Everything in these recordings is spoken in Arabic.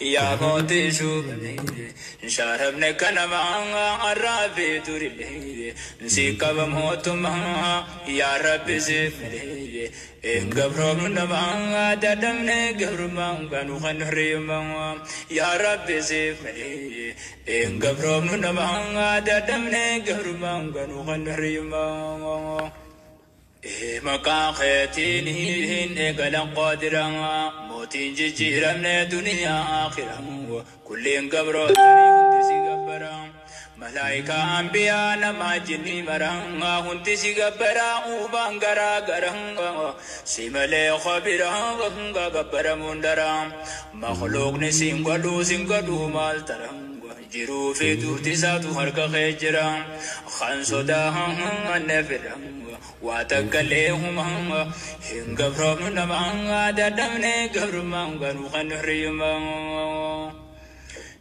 يا موتي شوف شاربنا كنما عرافي توري نسيك بموت ما يا رب زفري إن قبر من ما ددمنا قبر ما كانوا خنري ما يا رب زفري إن قبر من ما ددمنا قبر ما كانوا خنري ما maqaa keetiin eegalan qaadiraa mootiin jijjiiramne duniyaa akhiraa kulleen gabrootanii hundi si gabbaraa malaayikaa ambiyaa namaa jinni maraa hundi si gabbaraa uubaan garaa garaa si malee khobiraa gabbaramuun daraa makluuqni siin godhuu جرو في دو تساتو هر كخجرا خانسو دا هم هم نفر واتك لهم هم هم. قبرو من نمان دا دم نه قبرو من غنو خنه ريو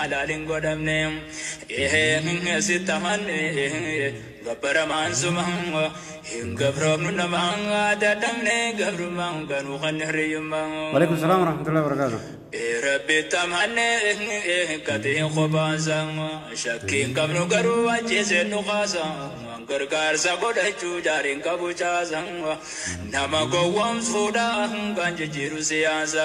ሀላልን ጎደምኔ ይሄ ሲታማን ገበረማን ሱማ ገብሮም ነማ አዳዳምኔ ገብሩማ ገኑ ከንህርዩማ ዋሌኩም ሰላም ረመቱላ በረካቱ ረቢ ታማነ ከቴን ኮባሳ ሸኪን ቀብኑ ገሩ አጭሴኑ ካሳ gargaarsa godhachuu jaariin qabu caasa nama gowwoomsuudha kan jijjiiru siyaasa.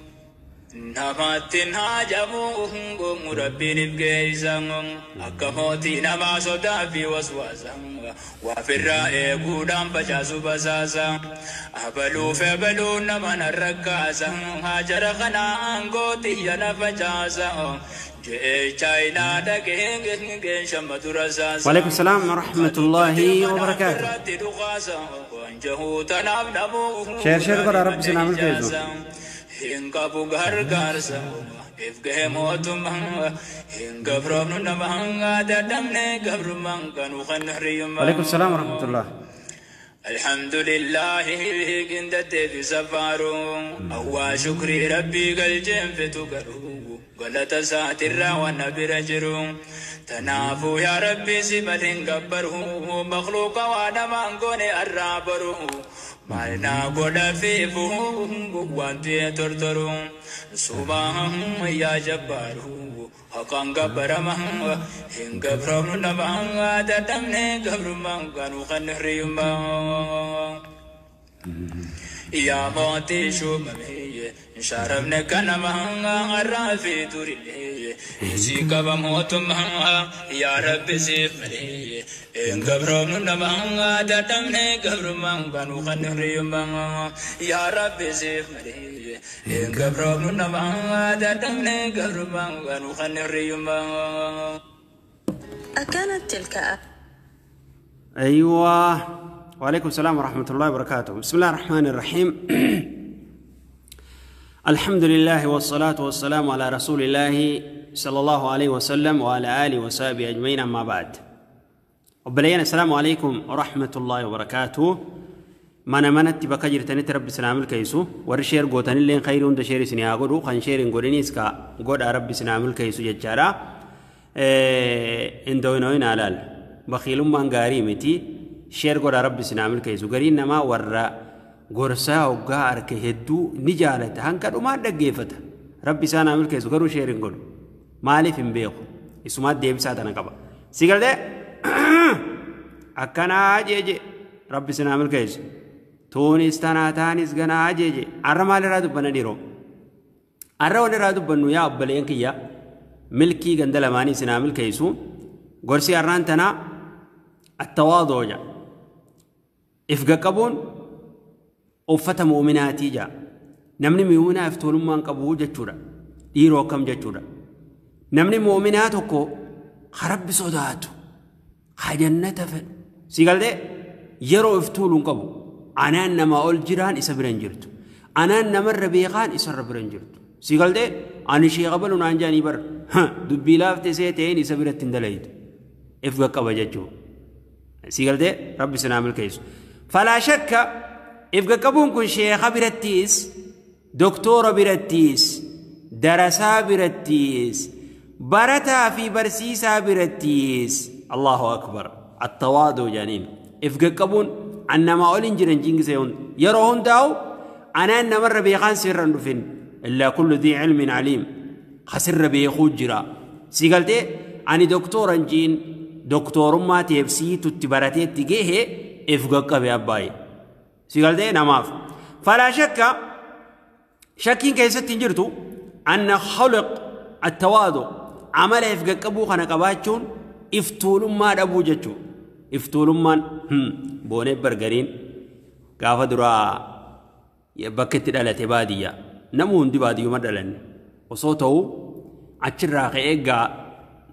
hiriyummaa. Namattiin haajamu gomu rabbiin ibgeessa akka mootii namaa sodaa fi waswaasa waafirraa eeguudhaan facaasu basaasa abaluu fi abaluun nama narrakkaasa haajara kanaan gootiyya na facaasa. وعليكم السلام ورحمة الله وبركاته شير شير يا رب سلام الفيزو. Hin qabu gargaarsa if gahee mootummaa hin gabroomnu nama dadhabne gabrummaan kanuu kan hiriyummaa. وعليكم السلام ورحمة الله الحمد لله كنت في سفار أوا شكري ربي قل في تقرو galata isaatirraa waan bira jiru tanaafuu yaa rabbii si maliin gabbarhu makluuqa waan namaan goone arraa baru maalinaa godhafiifu waan ta'e tortoru subaa yaa jabbaaru haqaan gabbarama hin gabramnu namaa dadhabne gabrummaa kanu kan hiriyummaa. Yaa mootii shuumame shaarafne kanama har'aa fi turillee si qaba mootummaa yaa rabbi siif malee hin gabroomnu nama dadhabne gabrummaan kanuu kan hiriyummaa yaa rabbi siif malee hin gabroomnu nama dadhabne gabrummaan kanuu kan hiriyummaa. أكانت تلك أيوة وعليكم السلام ورحمة الله وبركاته بسم الله الرحمن الرحيم الحمد لله والصلاة والسلام على رسول الله صلى الله عليه وسلم وعلى آله وصحبه أجمعين أما بعد وبلينا السلام عليكم ورحمة الله وبركاته mana manatti bakka jirtanitti rabbi sinaamil keeysu warri sheer gootanilleen khayrii hunda sheer isinii haa godhu kan sheer hin godhiniis ka godha rabbi sinaamil keeysu jechaadha indoynoyin alaal bakiilummaan gaarii miti sheer godha rabbi sinaamil keeysu gariin namaa warra gorsaa hoggaa arke hedduu ni jaalata hanka dhumaa dhaggeeffata rabbi isaa naamil keeysu garuu sheer hin godhu maaliif hin beeku isumaat deebisaa tana qaba si galtee akkanaa jeeje rabbi sinaamil keeysu tuunis tanaa taanis ganaa jeeje arra maal irraa dubbanna dhiiroo arra wal irraa dubbannu yaa obboleen kiyya milkii ganda lamaanii sinaa milkeeysu gorsi arraan tanaa attawaadoo jedha if qaqqabuun uffata muuminaatii jaa namni muuminaa iftuulummaan qabu jechuudha dhiiroo akkam jechuudha namni muuminaa tokko ha rabbi sodaatu ha jannata fedhu si galtee yeroo iftuuluun qabu anaan namaa ol jiraan isa bira hin jirtu anaan namarra beekaan isarra bira hin jirtu si galtee ani sheeka balu naan jaanii bar dubbii laafte see ta'een isa biratti hin dalaytu if qaqqaba jechuudha si galtee rabbi sinaa milkeessu فلا شك إفقا كون شيخ برتيس دكتور برتيس درسا برتيس برتا في برسيسا برتيس. الله أكبر. التواضع جانين إفقا كبون أنما أولين جنان جنجزيون يروهن داو أنا أن مر بيخان سرا نفن إلا كل ذي علم عليم. خسر بيخوج جرا. سيقلت أني دكتور أنجين دكتور ما تيبسي تتبرتي تجيه. If qaqqabe abbaaye si galtee namaaf falaa shakka shakkiin keessatti hin jirtu anna khuluq attawaadu amala if qaqqabuu kana qabaachuun iftuulummaa dhabuu jechuu iftuulummaan boonee bargariin gaafa duraa bakka itti dhalate baadiyyaa namu hundi baadiyyuma dhalanne osoo ta'u achirraa ka'ee gaa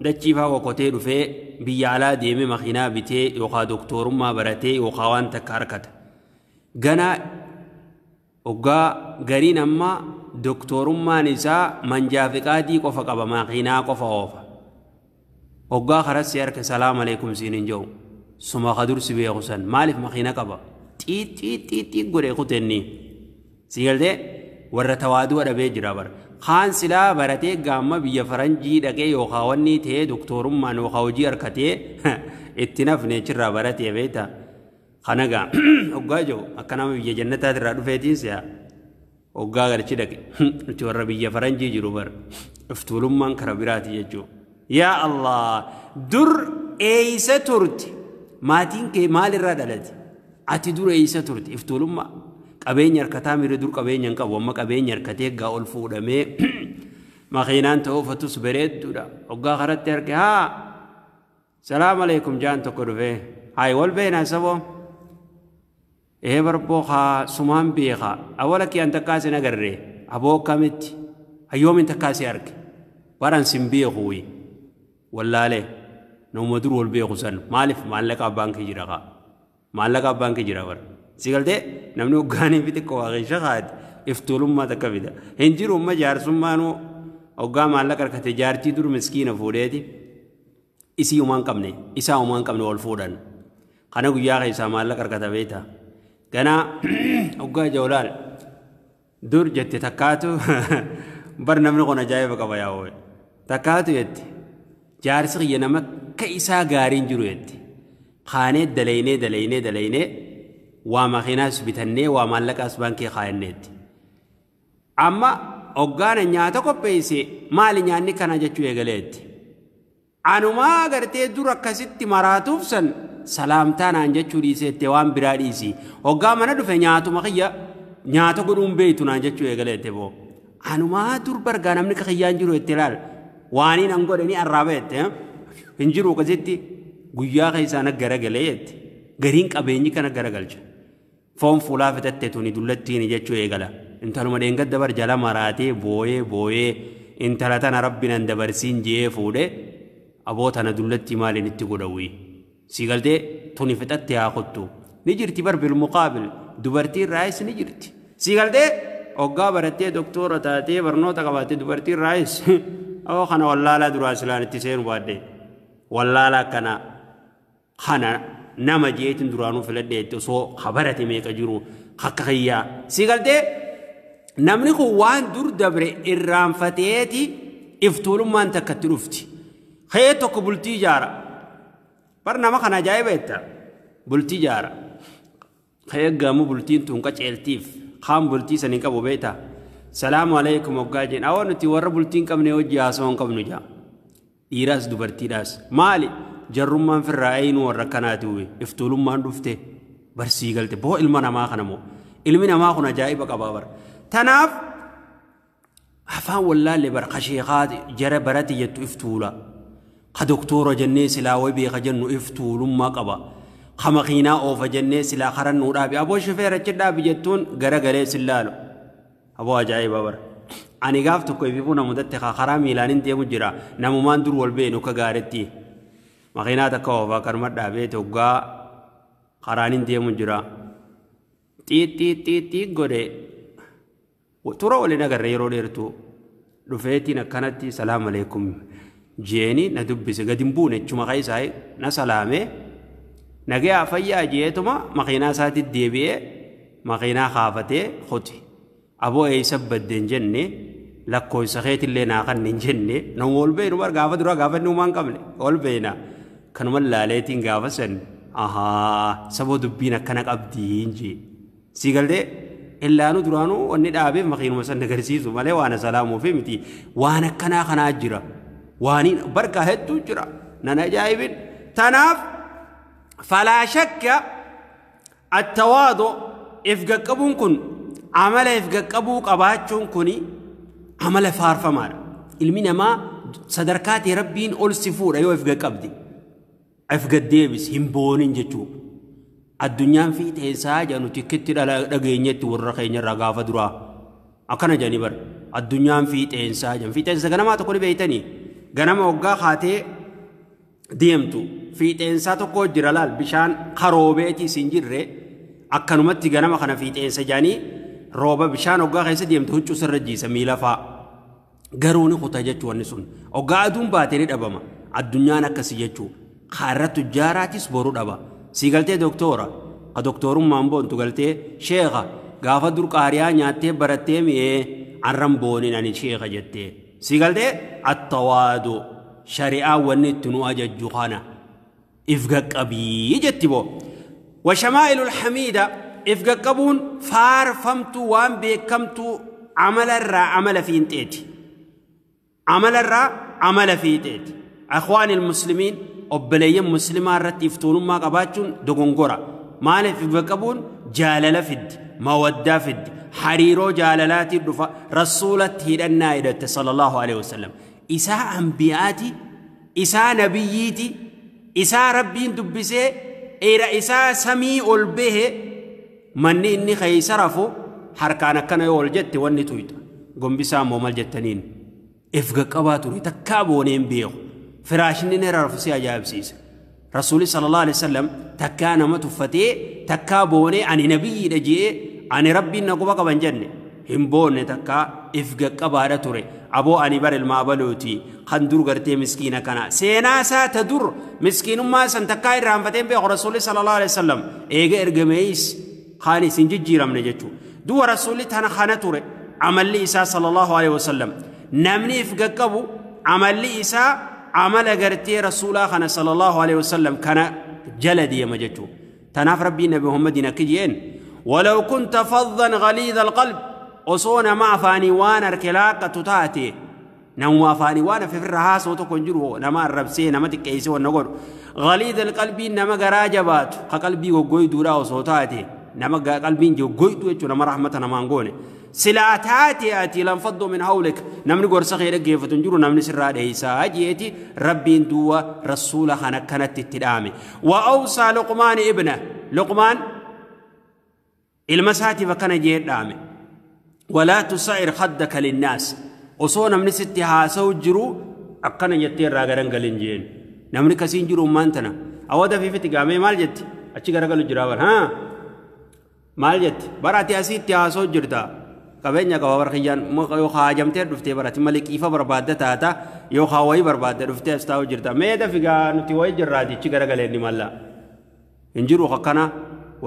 dachiifaa kokkotee dhufee biyya alaa deemee makiinaa bitee yookaan doktorummaa baratee yookaan waan takka harkata ganaa Oggaa gariin ammaa doktorummaan isaa manjaa fi qaadii qofa qaba makiinaa qofa oofa. Oggaa karatti harka salaam aleekum siin hin jiru. Suma ka dursi beeku san maaliif makiina qaba? Xiixxiixxiixxii godhee kutenni. Si galtee warra tawaaduu dhabee jira bara. Kaan silaa baratee gaamma biyya faranjii dhaqee yookaan wanni ta'ee doktorummaan yookaan hojii harkatee itti nafne achirraa baratee beektaa. kana gaa hoggaa jiru akka nama biyya jannataati irraa dhufeetiin si'a hoggaa galchi dhaqe nuti warra biyya faranjii jiru bar iftuulummaan kara biraati jechuu yaa allah dur eeysa turte maatiin kee maalirraa dhalate ati dur eeysa turte iftuulummaa qabeenya harkataa mire dur qabeenya hin qabu amma qabeenya harkatee gaa ol fuudhamee makiinaan ta'uu uffatus bareedduudha hoggaa karatti harke haa salaam aleekum jaan tokko dhufee hayi wal beenaa saboo ee barboo haa sumaan beekaa awwala kee an takkaasi nagarree aboo akkamitti hayyoomin takkaasi arge baran sin beekuwi wallaalee nama dur wal beeku san maaliif maallaqa abbaan kee jira kaa maallaqa abbaan kee jira bara namni hoggaanii fi xiqqoo waaqesha kaati iftuulummaa takka fida hin jiru umma jaarsummaanuu hoggaa maallaqa harkate jaartii dur miskiina fuudheeti isii umaan qabne isaa umaan qabne wal fuudhan kana guyyaa keessaa maallaqa harkata beetaa ganaa hoggaa joolaal dur jette takkaatu bar namni kun ajaa'iba qaba yaa'oo takkaatu jette jaarsi kiyya nama akka isaa gaariin jiru jette kaanee dalaynee dalaynee dalaynee waa makiinaas bitannee waa maallaqaas baankii kaayanneetti amma hoggaana nyaata qopheesse maali nyaanni kana jechuu eegaleetti? Anumaa gartee dur akkasitti maraatuuf san salaamtaa naan jechuu dhiiseette waan biraa dhiisi. Hoggaa mana dhufe nyaatuma kiyya nyaata godhuun beeytu naan jechuu eegaleette boo. Anumaa dur bargaa namni kiyyaan jiru itti ilaal waaniin an godhanii arraaba jette hin jiru akkasitti guyyaa keessaan garagalee jette gariin qabeenyi kana garagalcha foon fuulaa fitatte tuni dullattiin jechuu eegala intaluma dheengadda bar jala maraatee booyee booyee intala tana rabbinan dabarsiin ji'ee fuudhe aboo tana dullattii maaliin itti godhawii si galtee tuni fixatte haa kottu ni jirti bar bil muqaabil dubartiin raayis ni jirti si galtee hoggaa barattee doktora taatee barnoota qabaattee dubartiin raayis oo kana wallaalaa duraa silaan itti seenu baadde wallaalaa akkana kana nama jeetin duraanuu filadheetti osoo habarate meeqa jiru akka kiyyaa si galtee namni kun waan dur dabre irraanfateeti iftuulummaan takkatti dhufti ka'ee tokko bultii ijaara bar nama kana ajaa'iba jetta bultii ijaara ka'ee gamu bultiin tun qaceeltiif kaan bultii sanii qabu beeta salaamu alaikum waggaa jeen awwa nuti warra bultiin qabne hojii haasawaa hin qabnu jaa dhiiraas dubartiidhaas maali jarrummaan firraa eenyu warra akkanaati uwe iftuulummaan dhufte barsii galte boo ilma namaa kana moo ilmi namaa kun ajaa'iba qabaa bara tanaaf afaan wallaalle bara kasheekaa jara barate jettu iftuula ka doktoora jennee silaa way beeka jennu iftuulummaa qaba kamakiinaa oofa jennee silaa karan nuu dhaabi aboo shifeer achi dhaabi jettuun gara galee sillaalu aboo ajaa'iba bara ani gaaf tokko ififuu namutatti karaa miilaanin deemu jira namumaan dur wal beenu ka gaaretti makiinaa takka oofaa kanuma dhaabee toggaa karaanin deemu jira. Xiixxiixxiixxii godhe. Tura waliin agarre yeroo dheertu dhufeetiin akkanatti salaam aleekum jeeni na dubbise. Gadi hin buune jechuma isaa na salaamee nagaya fayyaa jeetuma makiinaa isaatti deebi'ee makiinaa kaafatee kuti aboo eeysa baddeen jenne lakkoofsa keetillee naa kan hin jenne. Nama ol beenu gaafa dura gaafa inni uumaan qabne ol beena kanuma laaleetiin gaafa san ahaa saboo dubbiin akkana qabdiin jee sii galtee illaanuu duraanuu wanni dhaabeef makiinuma san agarsiisu malee waan salaamuu fi miti waan akkanaa kanaa jira waaniin barkaa hedduu jira nan ajaa'ibin tanaaf falaa shakka attawaado if gaqqabuun kun amala if gaqqabuu qabaachuun kun amala faarfamaadha ilmi namaa sadarkaatii rabbiin ol si fuudha yoo if gaqqabde if gaddeebis hin boonin jechuudha addunyaan fiixeensaa jedhu tikkitti dhageenyetti warra keenyarraa gaafa duraa akkana jedhanii bara addunyaan fiixeensaa jedhan fiixeensa ganamaa tokko ni beeytanii ganama waggaa kaatee deemtu fiixeensaa tokko jira laal bishaan karoobeetii siin jirre akkanumatti ganama kana fiixeensa jedhanii rooba bishaan waggaa keessa deemtu huccuu sirra jiisa miila faa garuu ni kuta jechuu wanni sun waggaa aduun baatee ni dhabama addunyaan akkasi jechuu خارت تجارة تيس بورو دابا. سيغلتي دكتورة. دكتورم مامبو انتو غلتي شيخة غافة دور قاريا نياتي براتي مي عرم بوني ناني شيخة جتي. سيغلتي التوادو شريعة واني تنو أجد جوخانا إفقق أبي جتي بو. وشمائل الحميدة. إفقق أبون فار فمتو وان بيكمتو عمل الرا عمل في انتيتي عمل الرا عمل في انتيتي أخواني المسلمين obboleeyyan muslimaa irratti iftuunummaa qabaachuun dogongora maaliif if gaqqabuun jaalala fiddi mawaddaa fiddi hariiroo jaalalaatiin dhufa rasuulatti hidhannaa hidhatte sallallahu alaihi wasallam isaa ambiyaati isaa nabiyyiiti isaa rabbiin dubbisee eera isaa samii ol bahe manni inni keeysa rafu harkaan akkana yoo ol jette wanni tuyxa gombisaa immoo mal jettaniin if gaqqabaa ture takkaa booneen beeku فراشني نرى رفسي أجاب سيس. رسول صلى الله عليه وسلم تكانا ما تفتي تكا بوني عن نبي رجي عن ربي نقوبا قبان جنة. هم بوني تكا إفقا قبارة توري. أبو أني بار المابلوتي خندور غرتي مسكينة كنا. سينا سا تدور. مسكين ما سن تكا إرام فتين رسول صلى الله عليه وسلم. إيغا إرغميس. خاني سنجي جيرام نجتو دو رسول تانا خانة توري. عمل لي إسا صلى الله عليه وسلم. نمني إفقا قبو. عمل لي إسا عمل قرتي رسول خنا صلى الله عليه وسلم كان جلدي يا مجتو تناف ربي نبي محمد نكجين ولو كنت فظا غليظ القلب وصونا مع فاني وأنا ركلاك تتاتي. نوا فاني وأنا في فرها صوت كنجرو نما الربسي نما تكيسي ونقول غليظ القلب نما قراجبات. قلبي وقوي دورا وصوتاتي نما قلبي جو قوي دورا نما رحمتنا ما نقولي. Goggoydu jechuudha nama rahmata namaan goone silaa taate ati lanfaddu min hawlik namni gorsa kee dhaggeeffatu hin jiru namni sirraa dheeysaa jeeti rabbiin duuba rasuula kan akkanatti itti dhaame wa awsaa luqmaan ibna luqmaan ilma isaatiif akkana jee dhaame ولا تسعر خدك للناس وصونا من ستي هاسو جرو أكنا يتير راغران قلن جين نمني كسين جرو مانتنا أودا في فتي قامي مال جت أچي غرقلو جراور ها مال جت براتي أسيت هاسو جرتا qabeenya qaba barkiyyaan yoo haajamtee dhuftee barati malee qiifa barbaadda taata yoo haawayii barbaadda dhuftee as taa'u jirta meeda figaa nuti wayi jirraati ichi garagalee ni malla hin jiru akkana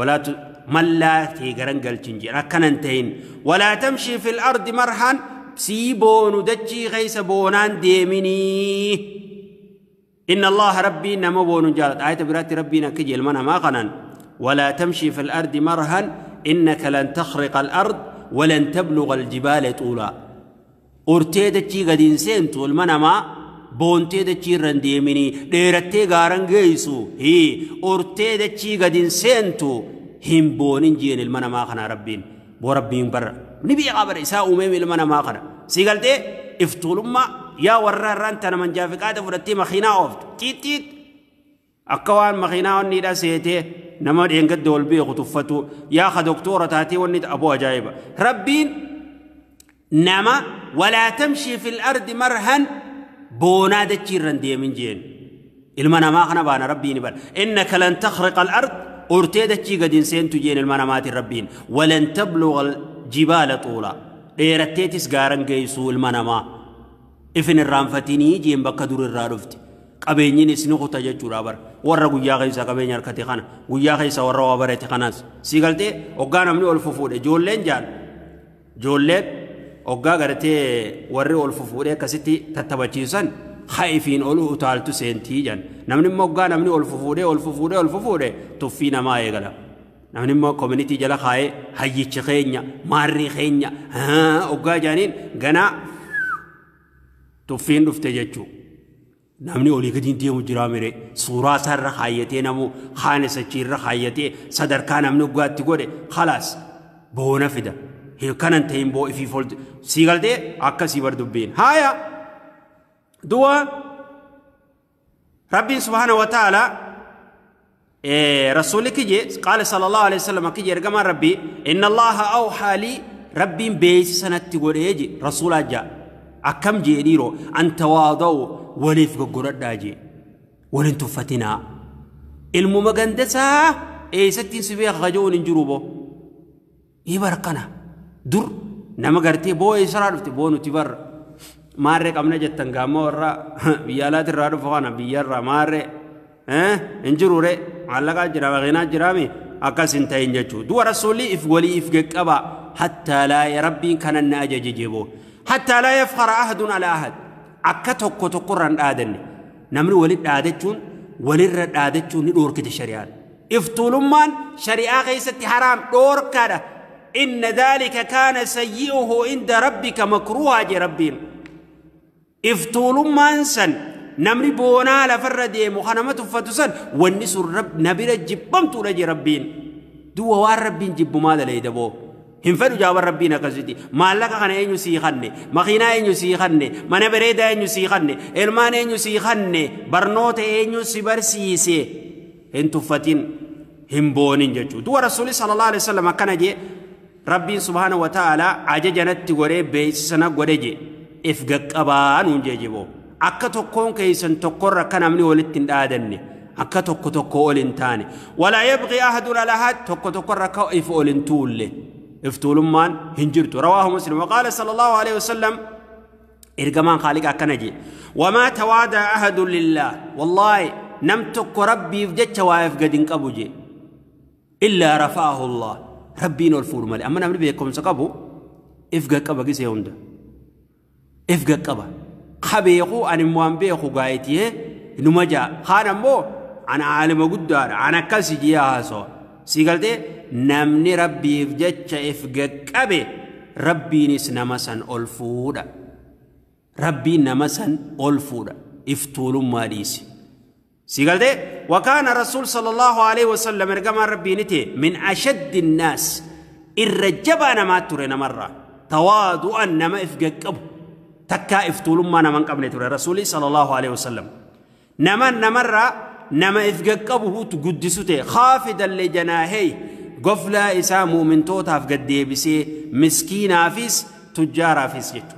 walaatu ملا تيغران قلتين جير أكنن تين ولا تمشي في الأرض مرحا سيبون دجي غيس بونان ديمني إن الله ربي نما بون جالت آية برات ربنا كجي المنا ما قنن ولا تمشي في الأرض مرها إنك لن تخرق الأرض ولن تبلغ الجبال طولا أرتي قد إنسان طول منا ما boontee dachii irran deemini dheerattee gaaran geessu hi urtee dachii gad hin seentu hin boonin jeen ilma namaa kana rabbiin boo rabbiin bara ni biyya qabara isaa uumeem ilma namaa kana si galtee iftuulummaa yaa warra irraan tana manjaafiqaata fudhattee نما دين قد دول بي غتفتو يا خ دكتورة تاتي ونيت أبو جايبة ربين نما ولا تمشي في الأرض مرهن بونا دتشيرن دي من جين. المنا ما خنا بانا ربي نبل إنك لن تخرق الأرض أرتي دتشي قد انسين تجين المنامات ربين. ولن تبلغ الجبال طولا. ديرتيتس غارن جيسو المنما إفن الرامفتيني جين بكدور الرارفتي qabeenyinis ni kuta jechuudha bara warra guyyaa keessa qabeenya harkate kana guyyaa keessa warra waa barate kanas. Si galtee hoggaa namni ol fufuudhe ijoolleen jaan ijoolleen hoggaa gartee warri ol fufuudhe akkasitti tattabachiisan haifiin ol utaaltu seentii jan namni immoo hoggaa namni ol fufuudhe ol fufuudhe ol fufuudhe tuffii namaa eegala. Namni immoo koominitii jala kaa'ee hayyichi keenya maarrii keenya hoggaa jaaniin ganaa tuffiin dhufte jechuudha. Namni olii gadiin deemu jira mire suuraa isaarra kaayyatee namu kaan isachiirra kaayyatee sadarkaa namni dhugaatti godhe khalaas boona fida kanan ta'in boo ifii folte sii galtee akkasii bar dubbiin haaya du'a rabbiin subhaana wa ta'ala رسول كجي قال صلى الله عليه وسلم كجي رقم ربي إن الله أوحى لي ربي وليف قرد جي ولن تفتنا. علم مغندسا اي ستين سبيخ غجون جروبو يبرقنا در. نما غرتي بو اسرار فت بو نتبر. ماري قمنا جتن غاما ورا. بيالات الرادو فوانا بيار ماري. ها انجروري علقا جرا وغينا جرامي. أكاس انتين جتشو. دو رسولي إف ولي إف حتى لا يا ربي كان الناجج جيبو حتى لا يفخر أحد على أحد. Akka tokko tokkorraan dhaadanne namni walit dhaadachuun walirra dhaadachuun ni dhoorkite shari'aan iftuulummaan shari'aa keessatti haraam dhoorkaadha inna daalika kaana sayyi'uhu inda rabbika makruuhaa je rabbiin iftuulummaan san namni boonaa lafarra deemu kanama tuffatu san wanni sun nabira jibbamtuudha je rabbiin duwa waan rabbiin jibbu maa dalee hin fedhu jaaban rabbiin akkasitti maallaqa kana eenyu sii kanne makiinaa eenyu sii kanne mana bareedaa eenyu sii kanne ilmaan eenyu sii kanne barnoota eenyu si barsiise hin tuffatin hin boonin jechuudha du'a rasuulli sallallahu alaihi wasallam akkana jee rabbiin subhaana wa ta'ala ajaja natti godhee beeksisana godhe je if gaqqabaa nuun jee jiboo akka tokkoon keessan tokkorra akka namni walitti hin dhaadanne akka tokko tokko ol hin taane walaa yabqii ahadun ala ahad tokko tokkorra akka if ol hin tuulle افتولمان هنجرت رواه مسلم. وقال صلى الله عليه وسلم إرجمان خالق أكنجي. وما توادع أحد لله. والله نمتك ربي فجت واقف قد انقبوجي إلا رفعه الله. ربي نور فور مالي. أما نمر بيكم سقبو إفقا قبا قسي هندا إفقا قبا. خبيقو أن موان بيخو قايتيه نمجا. خانا مو أنا عالم قدار. أنا كسي جيها سو سيقلتي namni rabbiif jecha if gaqqabe rabbiinis nama san ol fuudha. Rabbiin nama san ol fuudha. Iftuulummaa dhiisi. Si galte وكان الرسول صلى الله عليه وسلم رقم ربي نتي من أشد الناس الرجبان ما ترين مرة تواضعا نما إفقب تكا إفتول ما نمن قبل ترى رسولي صلى الله عليه وسلم نما نمرة نما إفقبه تقدسته خافدا لجناهيه goflaa isaa muumintootaaf gaddeebisee miskiinaafis tujjaaraafis jechu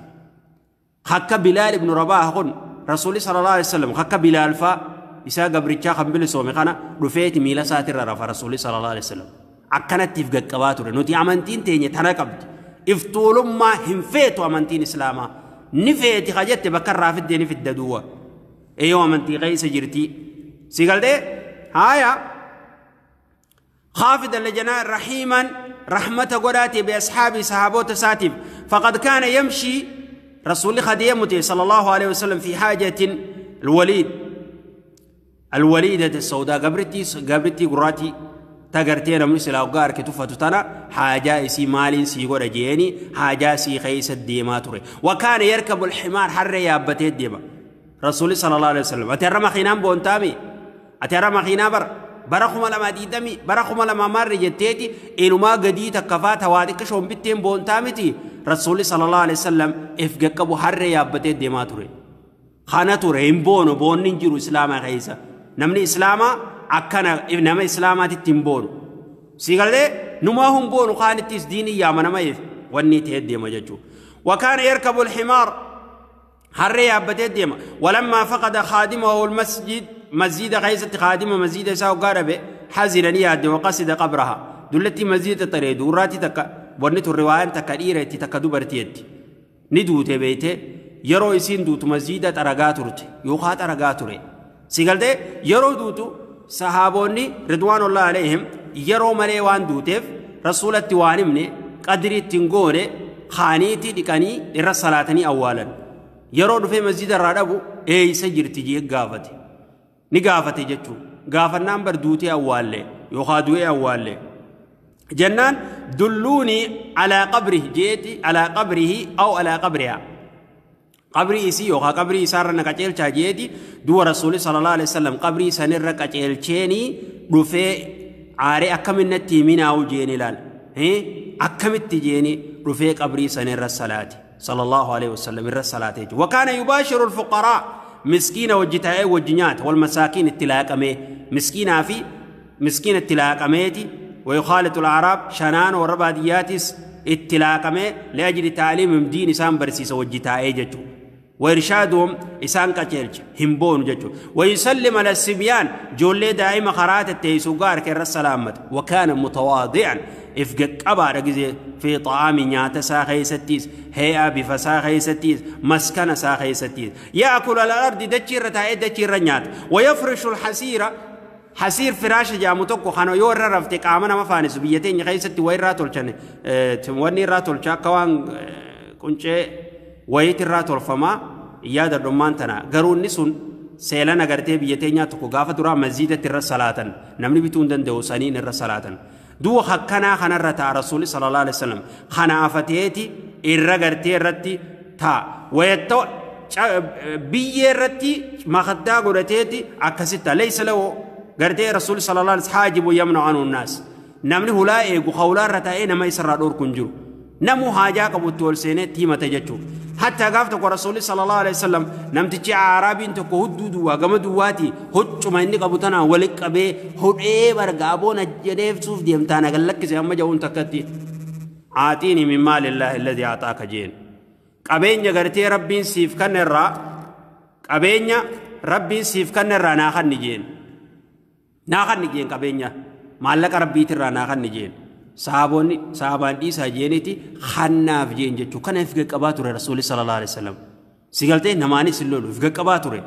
akka bilaal ibnu rabaah kun rasuuli sala allah alai wasalam akka bilaal faa isaa gabrichaa kan bilisoome kana dhufeeti miila isaatirra rafa rasuuli sala allah alai wasalam akkanattiif gaqqabaa ture nuti amantiin teenye tana qabdi iftuulummaa hin feetu amantiin islaamaa ni feeti ka jette bakka irraa fiddee ni fidda duwwa eeyyoo amantii keessa jirtii si galtee haayaa خافضا لجناء رحيما رحمة قراتي بأصحاب صحابوت ساتب فقد كان يمشي رسول خديمته صلى الله عليه وسلم في حاجة الوليد. الوليدة السوداء قبرتي قبرتي قراتي تقرتين مثل أوقار كتفة تنا حاجة سي مال سي قرى جيني. حاجة سي خيس الديمات وكان يركب الحمار حر يابتي الديمة رسول صلى الله عليه وسلم. أترى مخينام بونتامي؟ أترى مخينا بر؟ Bara kuma lama diidami bara kuma lama marre jetteeti inumaa gadii takkafaa tawaa xiqqa shombitteen boontaa miti rasuulli sallallahu alaihi wasallam if gaqqabu harree yaabbatee deemaa ture kana ture hin boono boonni hin jiru islaamaa keessa namni islaamaa akkana nama islaamaatitti hin boonu si galee numaa hin boonu kaanittis diinii yaamanamayeef wanni ta'ee deema jechuudha وكان يركب الحمار harree yaabbatee deema walammaa faqada khaadimahu lmasjid masjida keessatti khaadima masjida isaa hoggaa dhabe hazina ni yaadde waqasida qabraha dullattii masjida xaree duurraatti takka wanni turre waan takka dhiira itti takka dubartii itti ni duute beeyte yeroo isiin duutu masjida xaragaa turte yookaan xaragaa ture si galtee yeroo duutu sahaabonni ridwaanullah aleehim yeroo malee waan duuteef rasuulatti waan himne qadri ittiin goone ni gaafate jechuun gaafannaan bar duutee awwaalle yookaan du'ee awwaalle jennaan dulluunii alaa qabrihi jeeti alaa qabrihi aw alaa qabrihaa qabrii isii yookaan qabrii isaarra na qaceelchaa jeeti du'a rasuulli sallallahu alaihi wasallam qabrii sanirra qaceelcheenii dhufee aaree akkaminnatti himinaa'u jeen ilaal akkamitti jeeni dhufee qabrii sanirra salaati صلى الله عليه وسلم الرس صلاته وكان يباشر الفقراء مسكين وجتاء وجنات والمساكين أمي مسكين في مسكين التلاق أميتي ويخالط الأعراب شنان وربادياتس التلاق أمي لأجل تعليم دين إسان برسيس وجتاء جتو وإرشادهم إسان كتلج همبون جتو ويسلم على السبيان جولي دائما خرات التيسوغار كرس سلامت وكان متواضعا افقك أبارة جزي في طعام نيات ساخي ستيس هيا بفا ساخي ستيس مسكن ساخي ستيس. يأكل الأرض دچير تاي دچير نيات. ويفرش الحسيرة حسير فراش جا متوكو خانو يور رفتك آمنا مفاني سبيتين نخي ستي وير راتول چاني تموني آه، راتول چا كوان آه، كونچه ويت راتول فما؟ يادا رمانتنا. غرون نسون سيلا نغرتي بيتين نياتوكو غافة درا مزيدة ترى صلاة. نمني بتون دن دوساني نرى صلاة. Du'a hakkanaa kanarra ta'a rasuulli sallallahu alaihi wasallam kana afateeti irra gartee irratti ta'a wayattoo biyyee irratti makaddaa godhateeti akkasitti laysa lahu gartee rasuulli sallallahu alaihi wasallam haajibu yamna anu naas namni hulaa eegu hawlaa irra taa'ee nama isarraa dhorku hin jiru namu haajaa qabutti ol seenee himate jechuudha hatta gaaf tokko rasuulli sallallahu alaihi wasallam namtichi aaraabiin tokko hudduu duwwaa gama duwwaati huccuma inni qabu tanaan walitti qabee hudhee bargaaboon ajjadeefsuuf deemtaan agan lakkise amma ja'uun takkatti aaxiini min maalillaahi alladhi aaxaaka jeen qabeenya gartee rabbiin siif kanna irraa qabeenya rabbiin siif kanna irraa naa kanni jeen naa kanni jeen qabeenya maallaqa rabbiitirraa naa kanni jeen sahaboonni sahabaan dhiisaa jeeniiti hannaaf jeen jechuu kana if gaqqabaa ture rasuulli sallallahu alaihi wasallam si galtee namaanis hin lolu if gaqqabaa ture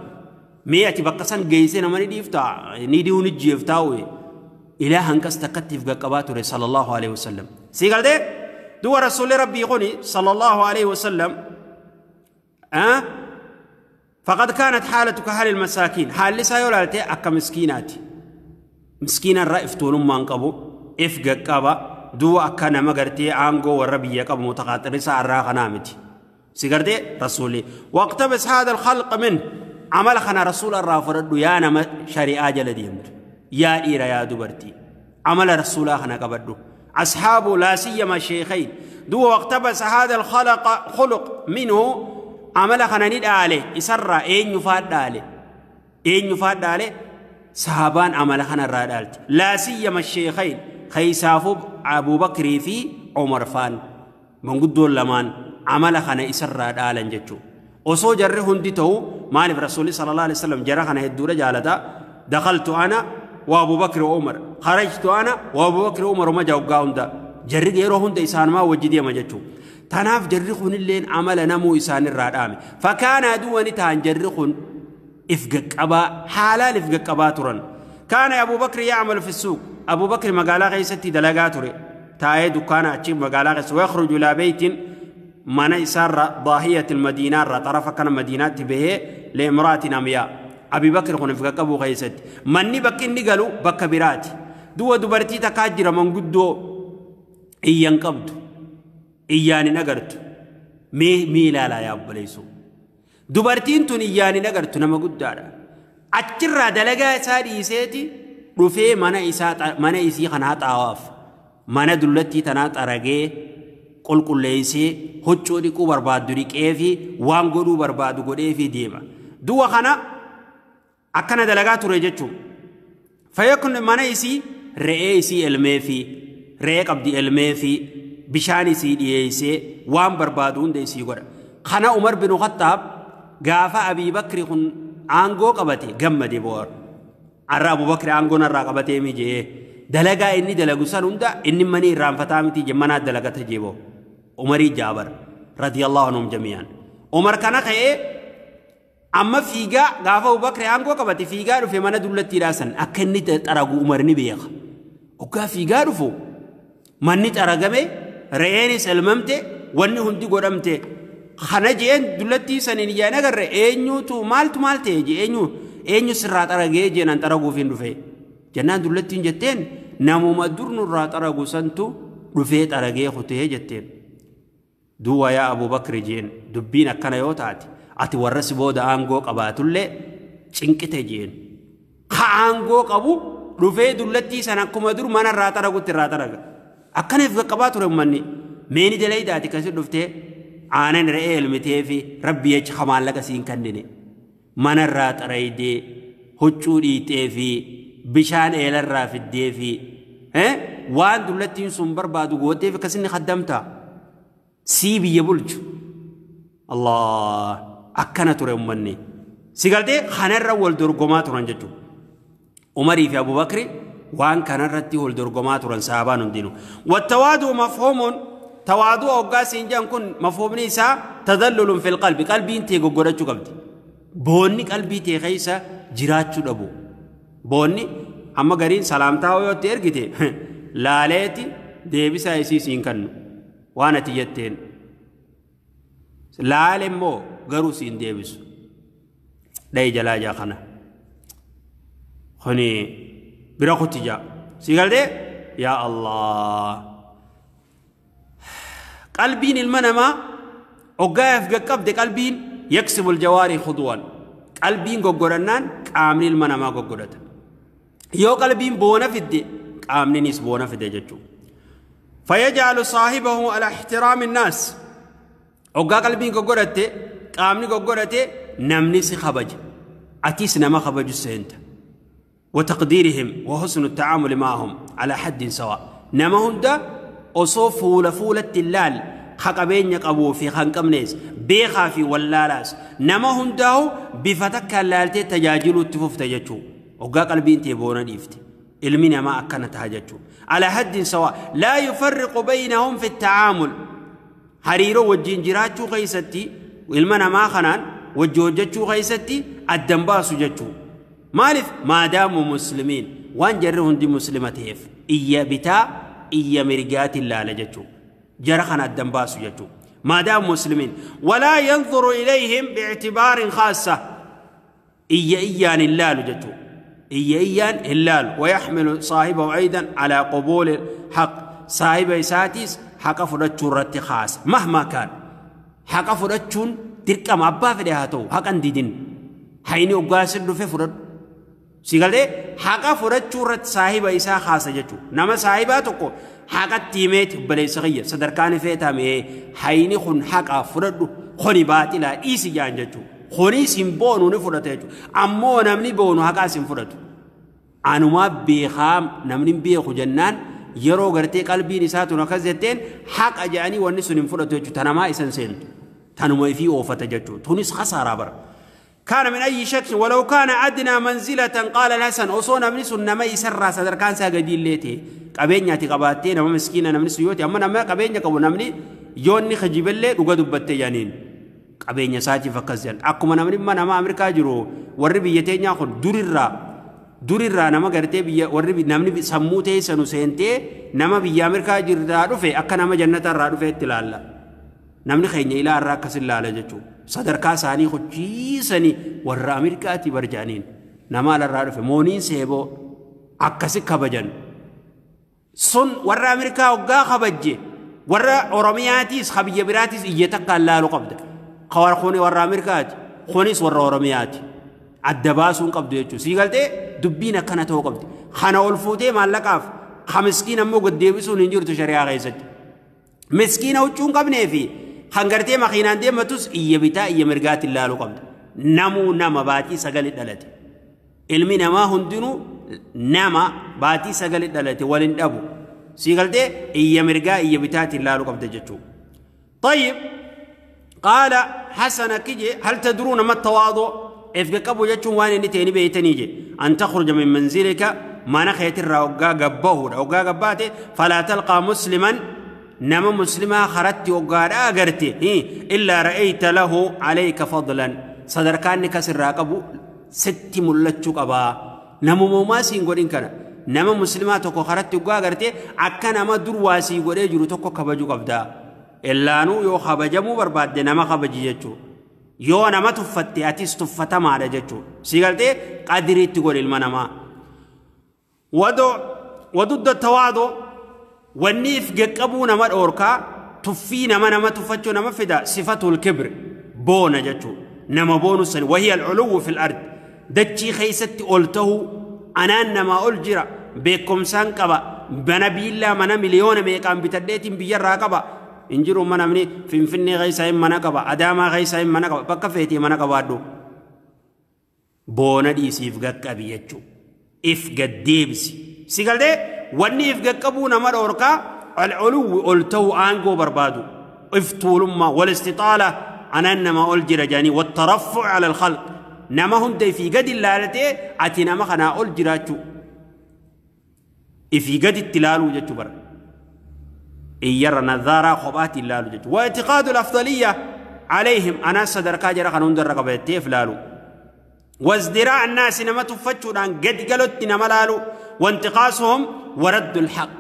mee ati bakka san geessee nama ni dhiiftaa ni dhi'uu ni jeeftaa'u ilaa hanqas takkatti if gaqqabaa ture sallallahu alaihi wasallam si galtee duwa rasuulli rabbii kuni sallallahu alaihi wasallam أه؟ فقد كانت حالة كحال المساكين حال لسا يولالتي أكا مسكينات مسكينا الرأف تونم من قبو إفقا قبا دو أكا نما قرتي آنغو والربي قبو متقاطر رسا الراغ نامتي سيقرتي رسولي واقتبس هذا الخلق منه عمل خنا رسول الله فرد يا نما شريعة جل ديمت يا إيرا يا دبرتي عمل رسول الله خنا قبردو أصحابه لا سيما الشيخين دو واقتبس هذا الخلق خلق منه عمل خنا نداله إسرى إين يفاد داله إين يفاد داله صحابان عمل خنا رادالت لا سيما الشيخين خيسافو أبو بكر في عمر فان من قد لمان عمل خنا إسرى دالا جتشو osoo jarri hundi ta'u maaliif rasuulli sallallahu alaihi wasallam jara kana hedduudha jaalata dakhaltu ana wa Abu Bakr wa Umar kharajtu ana wa Abu Bakr wa Umar ma jawgaa hunda jarri yeroo hunda isaanumaa wajji deema jechuu tanaaf jarri kunilleen amala namuu isaanirraa dhaame fakkaana aduwwani ta'an jarri kun if gaqqabaa haalaan if gaqqabaa turan kaana Abu Bakr ya'malu fi suuq Abu Bakr magaalaa keessatti dalagaa ture taa'ee dukkaana achi magaalaa keessa wayakhruju ilaa beeytiin mana isaarra daahiyati ilmadiinaarra xarafa kana madiinaatti bahee leemraatin amyaa abi bakr kun if qaqqabuu keessatti manni bakki inni galu bakka biraati duwa dubartii takkaa jira manguddoo iyyan qabdu iyyaan hin agartu mee mee ilaalaa yaa obboleessu dubartiin tun iyyaan hin agartu dhufee mana isaa mana isii kanaa xaawaaf mana dullattii tanaa xaragee qulqulleessee huccuu dhiquu barbaaddu dhiqee fi waan godhuu barbaadu godhee fi deema. Du'a kana akkana dalagaa ture jechuun fayyakun mana isii re'ee isii elmee fi re'ee qabdi elmee fi bishaan isii dhiyeessee waan barbaadu hunda isii godha kana umar bin khattaab gaafa abii bakri kun aangoo qabate gammade boor arra abubakri aangoo narraa qabatee mijee. Dalagaa inni dalagu san hunda inni manii irraanfataa miti manaa dalagata jeeboo umarii jaabar radiyallahu anhum jami'an umar kana ka'ee amma fiigaa gaafa abubakri aangoo qabate fiigaa dhufe mana dullattiidhaa san akka inni xaragu umar ni beeka. Hoggaa fiigaa dhufu manni xaragame re'eenis elmamte wanni hundi godhamte. Kana jeen dullattii saniin ijaan agarre eenyutu maaltu maal ta'e? je eenyu eenyu sirraa xaragee jeenan xaraguuf hin dhufe jennaan dullattiin jetteen namuma dur nurraa xaragu santu dhufee xaragee kutee jetteen duuba yaa abubakri jeen dubbiin akkana yoo taate ati warra si booda aangoo qabaatullee cinqite jeen ka aangoo qabu dhufee dullattii sana akkuma dur mana irraa xaragutti irraa xaraga akkanaaf qaqqabaa ture ummanni meeni dalaydaati kasi dhuftee aanan re'ee elmitee fi rabbi jecha hamaallaqa siin kennine mana irraa xaraydee huccuu dhiixee fi bishaan eelarraa fiddee fi waan dullattiin sun barbaadu gooteef akkasinni kaddamtaa sii biyya bulchu Allah akkana ture ummanni si galtee kanarra wal dorgomaa turan jechuudha umarii fi abubakri waan kanarratti wal dorgomaa turan sahabaan hundinuu wattawaaduu mafhuumuun tawaaduu hoggaa siin jedhan kun mafhuumni isaa tadallulun fil qalbi qalbiin tee goggodhachuu qabdi boonni qalbii tee keessa jiraachuu dhabu. Boonni amma gariin salaamtaa yoo itti ergite laaleeti deebisaa isii siin kannu. Waan ati jetteen. Laale immoo garuu siin deebisu. Dhayi jalaa jaa kana. Kuni bira kutti jaa. Si galtee yaa allah qalbiin ilma namaa hoggaaf gaqqabde qalbiin يكسب الجواري خضوا قلبين غغرنان قامن المنما غغدت يو قلبين بونا فيد قامنيس بونا فيد جچو فيجعل صاحبه على احترام الناس. اوغا قلبين غغرت قامن غغرت نمنيس خبج. أتيس نما خبج سنت وتقديرهم وحسن التعامل معهم على حد سواء. نما هندا اوصوف ولفولة التلال خقبين يقبو في خنقمنيس بيخا في واللالاس نما هنداو بفتك اللالتي تجاجلو التفوف تجاجو وقا قلبي انتي بونا ديفتي المين ما أكنا تهاجاجو على حد سواء لا يفرق بينهم في التعامل حريرو والجنجراتو غيستي والمنا ما خنان والجوجاتو غيستي الدنباسو جاتو مالف ما داموا مسلمين وان جرهم دي مسلمة هيف إيا بتا إيا مرقات اللالة جاتو جرخنا الدنباس يجو. ما دام مسلمين. ولا ينظر إليهم باعتبار خاصة. إيا إيان اللال جتو إيا إيان اللال. ويحمل صاحبه أيضا على قبول حق صاحب ساتيس حق فرتش رت خاص. مهما كان. حق فرتش تلك ما بافدها تو حق أنديدن حيني أقاسر دفع فرد سيقال حق فرتش رت صاحب إسا خاص جتو نما صاحبه تقول haqa fudhadhu kuni baaxilaa dhiisi jaan jechuu kunis hin boonu ni fudhata jechuu ammoo namni boonu haqaas hin fudhatu anumaa beekaa namni beeku jennaan yeroo gartee qalbiin isaa tun akkas jetteen haqa jedhanii wanni sun hin fudhatu jechuudha tanamaa isan seentu tanuma ifii oofata jechuudha tunis khasaaraa bara. كان من أي شك ولو كان أدنى منزلة قال الحسن أصون أمني سن نما يسرى صدر كان ساقدي الليتي قبين ياتي قباتي نما مسكينة نمني سيوتي أما نما قبين يقبو نمني يوني خجيب اللي وقدو بتي جانين قبين يساتي فكزيان أقوم نمني ما نما أمريكا جرو وربي يتين ياخد دور الرا durirraa nama gartee biyya warri namni sammuu teessanu seentee nama biyya Ameerikaa jirraa dhufe akka nama jannata irraa dhufe itti ilaalla. Namni keenya ilaa irraa akkas ilaala jechuudha. Sadarkaa isaanii hojjiisanii warra Ameerikaatti barjaaniin nama alarraa dhufe mooniin seeboo akkasi kabajan. Sun warra Ameerikaa hoggaa kabajje warra Oromiyaatiis ka biyya biraatiis iyya takkaan laalu qabda. Ka kuni warra Ameerikaati kunis warra Oromiyaati. adda baasuun qabdu jechuudha. Sii galtee dubbiin akkana ta'uu qabdi. Kana ol fuutee maallaqaaf ha miskiin ammoo gaddeebisuun hin jirtu shari'aa keessatti. Miskiina huccuu hin qabnee kan gartee makiinaan deematus iyya bitaa iyya mirgaatti ilaaluu qabda. Namuu nama baatii sagali dhalate. ilmi namaa hundinuu nama baatii sagali dhalate walin dhabu sii galtee iyya mirgaa iyya bitaatiin laaluu qabda jechuu طيب قال حسن كجي هل تدرون ما التواضع إذ قبو جتشون وان اللي تيني بيتني جي أن تخرج من منزلك ما نخيت الرأوغا قبوه الرأوغا قباته فلا تلقى مسلما نما مسلما خرت وقال أجرتي إلا رأيت له عليك فضلا صدر كان كسر رقبه ست ملتشك أبا نما ما سينقولين كنا نما مسلما تكو خرت وقال أجرتي أكن أما دور واسي يقول يجرو تكو خبجو قبدا إلا نو يو خبجمو برباد نما خبجيجو يو نما تفتي أتي استفتا ما رجتشو سيقولتي قدريت تقول المنما ودو ودد التواضو ونيف جكابو نما أوركا تفي نما نما تفتشو نما فدا صفة الكبر بونا جاتو نما بونو سن وهي العلو في الأرض دتشي خيستي قلته أنا نما ألجرا بكم سان كبا بنبي الله منا مليون ميكا بتديتي بيجر راكبا انجرو منا مني فين فيني غيساي منا كبا أداما غيساي منا كبا بكا فيتي منا كبا دو بونا دي سيف جكابي جاتشو إف جديبسي سيقال ده واني يفقبوا نمر أوركا العلو ألتو أنجو بربادو افتو لما والاستطالة أنا إنما ألجي رجاني والترفع على الخلق. نما هم دي في قد اللالتي أتي نما خنا ألجي راتو في قد التلال وجدتو بر إن يرى نظارا خبات اللال وجدتو واعتقاد الأفضلية عليهم أنا صدر كاجر خنون در رقبتي وازدراء الناس نما تفتشوا عن قد قلت نما لالو وانتقاصهم ورد الحق.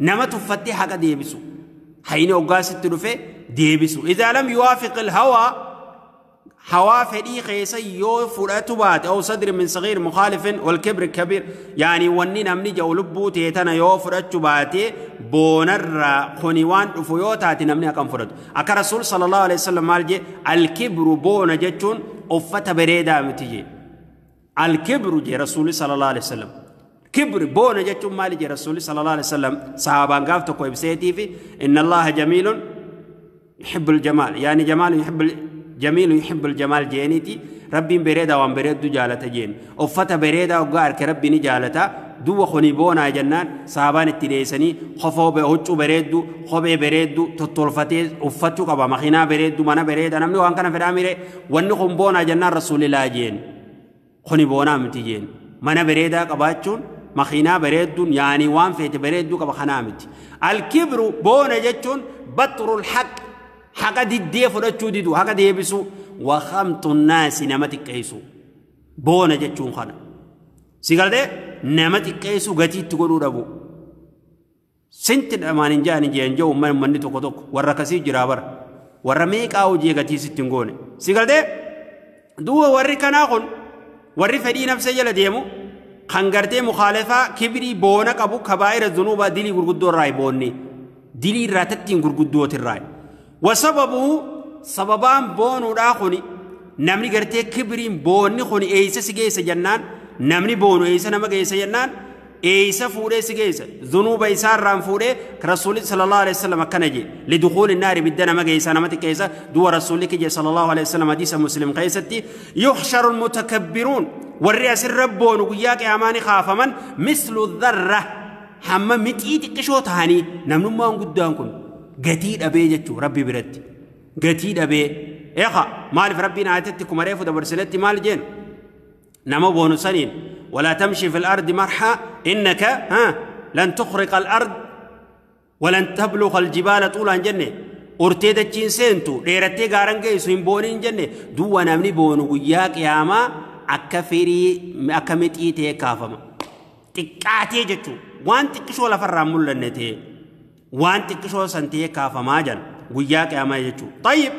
نما تفتي حق ديبسو. حين أقاس التلفة ديبسو. إذا لم يوافق الهوى هوا فدي خيسا يو فرأتو بات أو صدر من صغير مخالف والكبر كبير يعني وني نمني جو لبو تيتنا يو بونر خنيوان رفيوتات نمني أكم فرأتو. أكا رسول صلى الله عليه وسلم مالجي الكبر بون جتون أفتا بريدا متجي. الكبر جي رسول صلى الله عليه وسلم. كبر بون جتون مالي جي رسول صلى الله عليه وسلم. صحابان قافتو كويب سيتي في إن الله جميل يحب الجمال. يعني جمال يحب جميل يحب الجمال جينيتي ربي بريدا وان بريد جالتا جين. أفتا بريدا وقار كربي نجالتا. دو خني بونا جنان. صحابان التليسني خفو بهجو بريدو. خبي بريدو. تطولفتي أفتو قبا مخينا بريدو. منا بريدا. نمني وان كان فراميري وانخم بونا جنان رسول الله جين. خني بونا متي جين منا بريدا قباتشون مخينا بريدو يعني وان فيت بريدو قبا خنامتي الكبر بونا جتشون بطر الحق haqa diddee fudhachuu didu haqa deebisu wakhamtu naasi nama xiqqeessu boona jechuun kana si galtee nama xiqqeessu gatiitti godhuu dhabu sinti dhamaan hin jaan jeen jiru umman ummanni tokko tokko warra kasii jiraa bara warra meeqaa hojii gatii sitti hin goone si galtee duuba warri kanaa kun warri fedhii nafsa jala deemu kan gartee mukaalefaa kibrii boona qabu kabaa'ira zunuubaa dilii gurguddoo irraa boonni dilii irraa tattiin gurguddootirraa وسببه سببان بونو داخوني نمني غرتي كبرين بوني خوني ايسا سيجيسا جنان نمني بونو ايسا نما جيسا جنان ايسا فوري سيجيسا ذنوب ايسا رام فوري كرسول صلى الله عليه وسلم كان جي لدخول النار بدنا ما جيسا نما تكيسا دو رسولك جي صلى الله عليه وسلم حديث مسلم قيستي يحشر المتكبرون والرئاس الربون وياك اماني خافمن مثل الذره حما متيتي قشوتهاني نمنو ما قدامكم jechuu rabbi biratti. Gatii dhabee. Eeqa maaliif rabbiin aayatatti kuma reefu dabarsinetti maal jeen? Nama boonu saniin ولا تمشي في الأرض مرحا إنك ها لن تخرق الأرض ولن تبلغ الجبال طولا جنة. أرتيد تشين سنتو ديرتي غارنجي سين بونين جنة. دو نامني بونو وياك يا ما أكفيري أكمت إيتي كافما. تكاتي جتو. وان تكشو لفر رامول لنتي وان تكشو سنتي كافما جن. وياك يا ما جتو. طيب.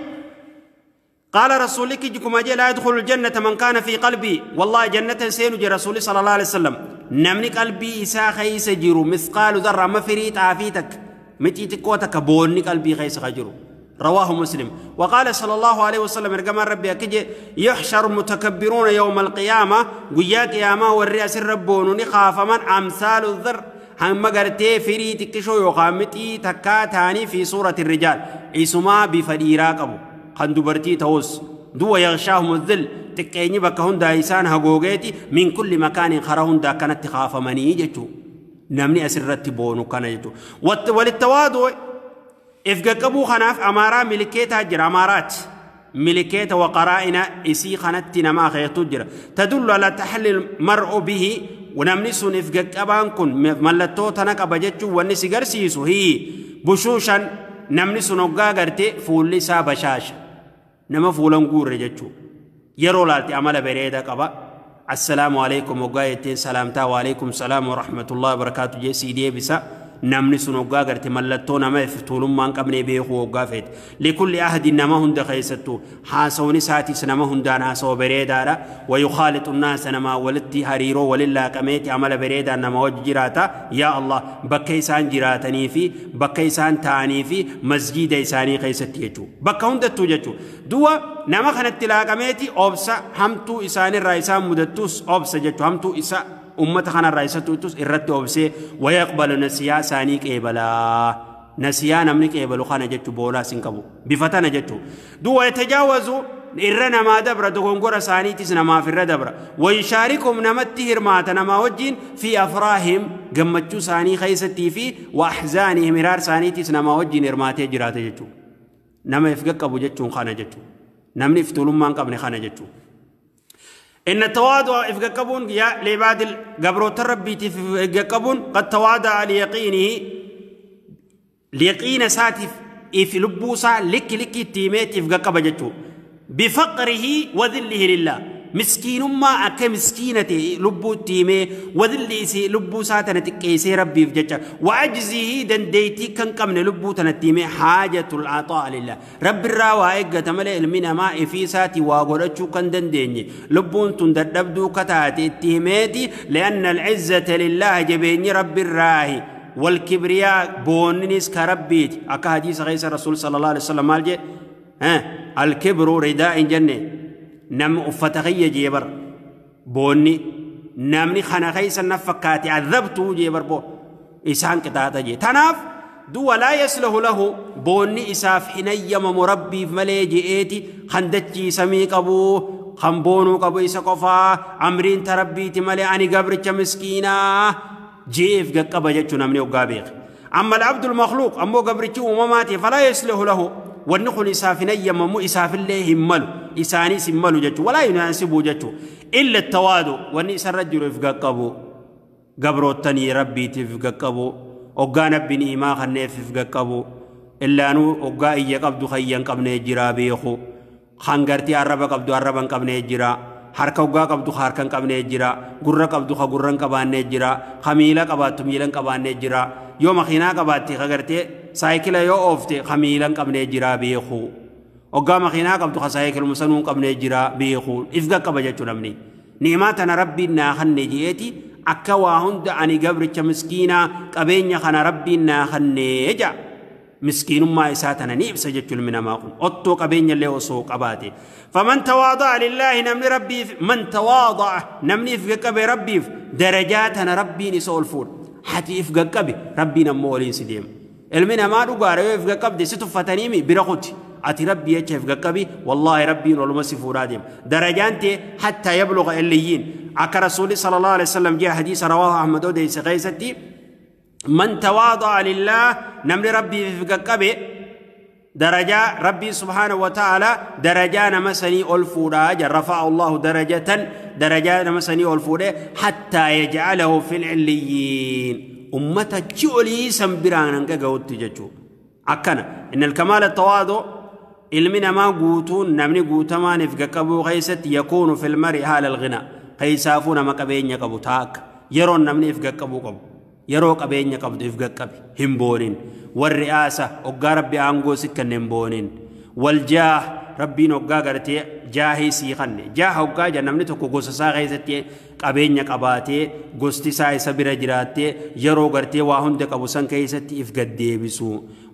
قال رسولك جكما جاء لا يدخل الجنة من كان في قلبي. والله جنة سينو جي رسولي صلى الله عليه وسلم. نمني قلبي إسا خيس جيرو. مثقال ذرة ما فريت عافيتك متي تكوتك بوني قلبي خيس خجرو. رواه مسلم. وقال صلى الله عليه وسلم رقم ربي أكجي يحشر متكبرون يوم القيامة. قيا قيامة والرئاس الربون نخاف من أمثال الذر. هم قرتي فري تكشو يقامتي تكاتاني في صورة الرجال. إسما بفديرا قبو خندبرتي توس دو يغشاهم الذل xiqqeenyi bakka hundaa isaan hagoogeeti min kulli makaaniin karaa hundaa akkanatti kaafamanii jechuu namni asirratti boonu kana jechuu walitti waaduu if gaqqabuu kanaaf amaaraa milikeetaa jira amaaraati milikeeta waqaraa'ina isii kanatti nama akeetu jira tadullu ala taxalli mar'u bihi namni sun if gaqqabaan kun mallattoo tana qaba jechuun wanni si garsiisu hii bushuushan namni nama fuulan guurre jechuu yeroo laalti amala bareeda qaba assalaamu alaikum hoggaa jetteen salaamtaa waalaikum salaam warahmatullahi wabarakaatu jee sii deebisa namni sun hoggaa garte mallattoo nama tuulummaan qabnee beekuu hoggaa feete likulli ahdi nama hunda keessattuu haasawni isaatis nama hundaan haasawa bareedaadha wayukhaalixu naasa namaa walitti hariiroo walin laaqameeti amala bareedaan nama wajji jiraata yaa allah bakka isaan jiraatanii fi bakka isaan ta'anii fi masjiida isaanii keessatti jechuu bakka hundattuu jechuu du'a nama kanatti laaqameeti obsa hamtuu isaanirraa isaan mudattus obsa jechuu hamtuu isa isa tuutus irratti obsee wayaqbalu nasiyaa isaanii qeebalaa nasiyaa namni qeebalu kana jechu boolaas hin qabu bifa tana jechu du'a yatajaawazu irra namaa dabra dogongora isaaniitis namaaf irra dabra wayushaarikum namatti hirmaata namaa wajjiin fi afraahim gammachuu isaanii keessattii fi waaxzaanihim hiraar isaaniitis namaa wajjiin hirmaatee jiraata jechuu nama if qaqqabu jechuun kana jechuu namni if tuulummaan qabne kana jechuu إن التواضع إفقابون يا لعباد القبروت ربي إفقابون قد تواضع ليقينه ليقين ساتف إف لبوسا لك لك تيميت إفقاب جتو بفقره وذله لله. مسكين ما أك مسكينة لبو تيمي وذل إسي لبو ساتنا تكيسي ربي في جتش وعجزه دنديتي كان كمن لبو تنتيمي حاجة العطاء لله رب الراوى إيقا تملي المنا ما إفي ساتي واغورتشو كان دنديني لبون تندردبدو كتاتي تيميتي لأن العزة لله جبيني رب الراهي والكبرياء بوننس كربيت أكا حديث غيث الرسول صلى الله عليه وسلم مالجي ها الكبر رداء جنة نم أفتغي جيبر. بوني نمني خنا خيس النفكاتي عذبتو جيبر بو. إسان كتاتا جي. تناف دو لا يسله له. بوني إساف حنيم مربي ملي جئتي خندتشي سمي قبو خنبونو قبو إسا قفا أمرين تربيتي ملي أني قبرتش مسكينة جيف قبا جتشو نمني وقابيخ. أما العبد المخلوق أمو قبرتش ومماتي فلا يسله له. والنخل إسافنا يممو إساف الله هملو إساني سملو جتشو ولا يناسبو جتشو إلا التوادو واني سرجل يفققبو قبرو التني ربي تفققبو أقا نبني ما خني يفققبو إلا نو أقا إيا خيا قبني جرا بيخو خانقرتي عربا قبدو عربا harka hoggaa qabdu harkan qabnee jira. Gurra qabdu ka gurran qabaannee jira. Ka qabaattu miilan qabaannee jira. Yoo makiinaa saayikila yoo oofte ka miilan qabnee jira beeku hoggaa makiinaa qabdu ka saayikiluma sanuu qabnee jira beeku ifga qaba jechuu namni ni'imaa tana rabbiin naa kanne je'eeti akka waa hunda ani gabricha miskiinaa qabeenya kana rabbiin naa kannee ja'a مسكين ما إساتنا نيبس جتل من ما قل أطو قبين اللي وسوق أباتي فمن تواضع لله نمني ربي من تواضع نمني في قبي ربي درجاتنا ربي نسول فول حتى قبي ربي نمولين سديم المنا ما دقار في قبي ستو فتنيمي برقوتي أتي ربي يتشف قبي والله ربي والمسي فرادم درجانتي حتى يبلغ الليين أكا رسول صلى الله عليه وسلم جاء حديث رواه أحمد ودي سغيستي من تواضع لله نمر ربي في قبي درجة ربي سبحانه وتعالى درجة نمسني ألفودا رفع الله درجة درجة نمسني ألفودا حتى يجعله في العليين أمتها كولي سنبران أنك قوت تججو. أكنا إن الكمال التواضع علمنا ما قوتو نمني قوتا ما نفق قبو غيست يكون في المرء حال الغناء قيسافونا ما قبين يقبو تاك. يرون نمني افق قبو قبو. يرو قبين يقبو افق قبو همبونين. والرئاسة أقار ربي آنقو سكا نمبونين. والجاه ربين أقار جاهي سيخن جاه أقار جا نمني تكو قوسسا غيست qabeenya qabaatee gosti isaa isa bira jiraattee yeroo gartee waa hunda qabu san keessatti if gaddeebisu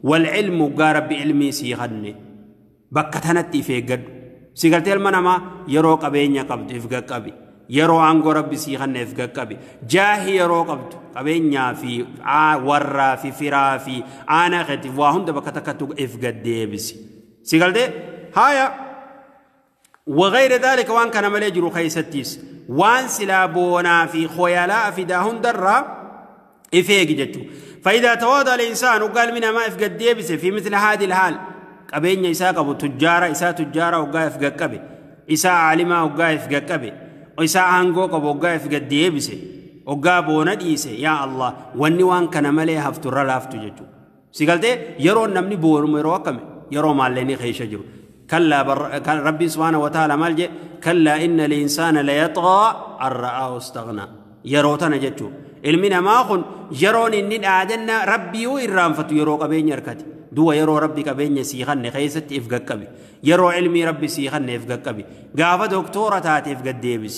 walcilmu oggaa rabbi ilmii sii kanne bakka tanatti if eeggadhu si gartee ilma namaa yeroo qabeenya qabdu if gaqqabi yeroo aangoo rabbi sii kanneef gaqqabe jaahi yeroo qabdu qabeenyaa fi warraa fi firaa fi aanaa keetiif waa hunda bakka takkatti if gaddeebisi si galtee haaya وغير ذلك وان كان ملي خيستيس وان سلا بونا في خيلاء في داهن درا إفيق جتو. فإذا تواضع الإنسان وقال من ما إفقد ديبس في مثل هذه الحال قبين إساء قبو تجارة إساء تجارة وقا إفقد قبي. إساء عالمة وقا إفقد قبي. إساء هنغو قبو وقا إفقد ديبس وقا بونا ديسي يا الله واني وان كان ملي هفتو رلافتو جتو. سيقالتي يرو نمني بورم يرو أكمي يرو ماليني خيشة جرو. كلا بر... ربي سبحانه وتعالى مالجي كلا إن الإنسان ليطغى أن رآه استغنى. يروتنا جتو علمنا ما خن يرون إن آدنا ربي وإرام يرو قبين يركت دو يرو ربي قبين سيخن خيست قبي. يرو علمي ربي سيخن إفقا قبي. قافة دكتورة تات إفقا ديبس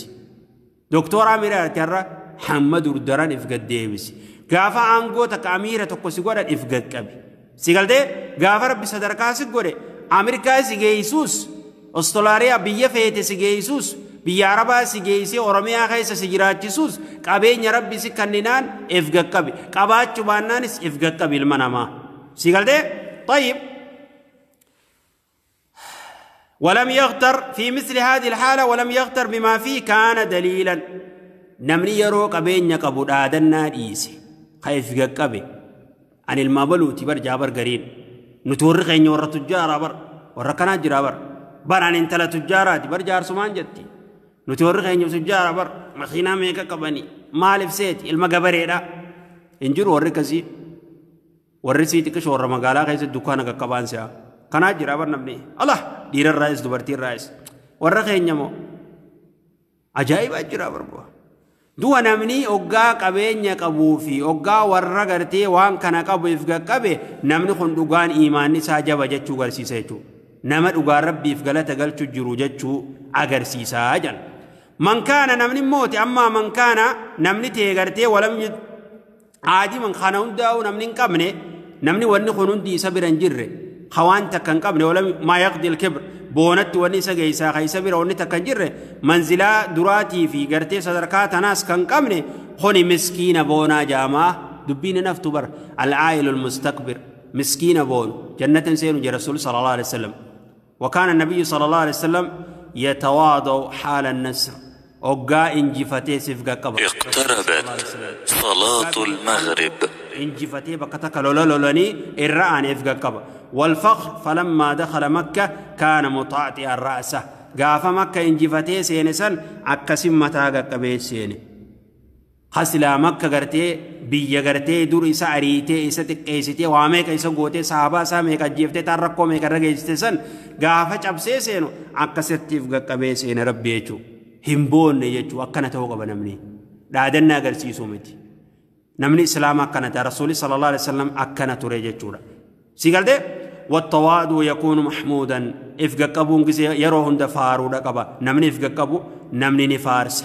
دكتورة أميرة ترى حمد ردران إفقا ديبس قافة أنقو تك أميرة تقوسي قولا إفقا قبي. سيقال دي قافة ربي صدركاسي قولي أمريكا سیگه ایسوس استولاریا بیه فیت سیگه ایسوس بیار با سیگه ایسی ارمی آخه سیگیرات ایسوس کابه نرب بیسی کننان افگا کبی کابات چوباننان اس افگا کبی المناما سیگل ده طيب ولم يغتر في مثل هذه الحالة ولم يغتر بما فيه كان دليلا نمني يروك بين يقبل آدنا الإيسي خيفك قبل عن المبلوتي برجابر قريب نتوري خين ورا تجارة بر ورا كنا جرا بر بر عن انتلا تجارة بر جار سمان جتي. نتوري خين تجارة بر. مخينا ميكا كبني. مالف سيت المقبرة دا إنجر ورا كسي. ورا سيت كش ورا مقالا خيس الدكان كبان سيا. كنا جرا بر نبني. الله! دير الرئيس دبرتي الرئيس. ورا خين يمو عجائب جرا بر بوا. Du'a namni oggaa qabeenya qabuu fi oggaa warra gartee waan kana qabu if qaqqabe namni kun dhugaan imaanni isaa jaba jechuu agarsiisa jechuudha. Nama dhugaan rabbiif galata galchu jiru jechuu agarsiisaa jedhan. Man kaana namni mooti ammaa man kaana namni ta'e gartee walam aadii man kana hundaa'u namni hin qabne namni wanni kun hundi isa bira hin jirre hawaan takka hin qabne walam maa yaqdi kibr بونت ونسا جيسا خيسا بيرا ونتا كجر منزلا دراتي في غرتي صدركا تناس كان قمن خوني مسكين بونا جاما دبين نفتبر العائل المستكبر مسكين بون جنة سيرو جي رسول صلى الله عليه وسلم وكان النبي صلى الله عليه وسلم يتواضع حال النسر أقا إنجفتي سفقا قبر اقتربت صلاة المغرب. انجفتي بكتك لولا لولاني يفقا قبر. والفخر فلما دخل مكة كان مطاعتي الرأسة قاف مكة انجفتي سينسا أكسم متاقا قبيت سيني. خسلا مكة قرتي بيا قرتي دور إسا أريتي إسا تقيستي واميك إسا قوتي صحابا ساميك أجيفتي ترقو ميك رقيستي سن. قاف جبسي سينو أكستي فقا قبيت سيني ربي يجو. همبون يجو أكنا توقع بنمني دادنا قرسي سومتي نمني إسلام أكنا رسولي صلى الله عليه وسلم أكنا تري جتشورا سيقال والتواضع يكون محمودا إفقا قبون يرو هند فارو قبا نمني إفقا قبو نمني نفارس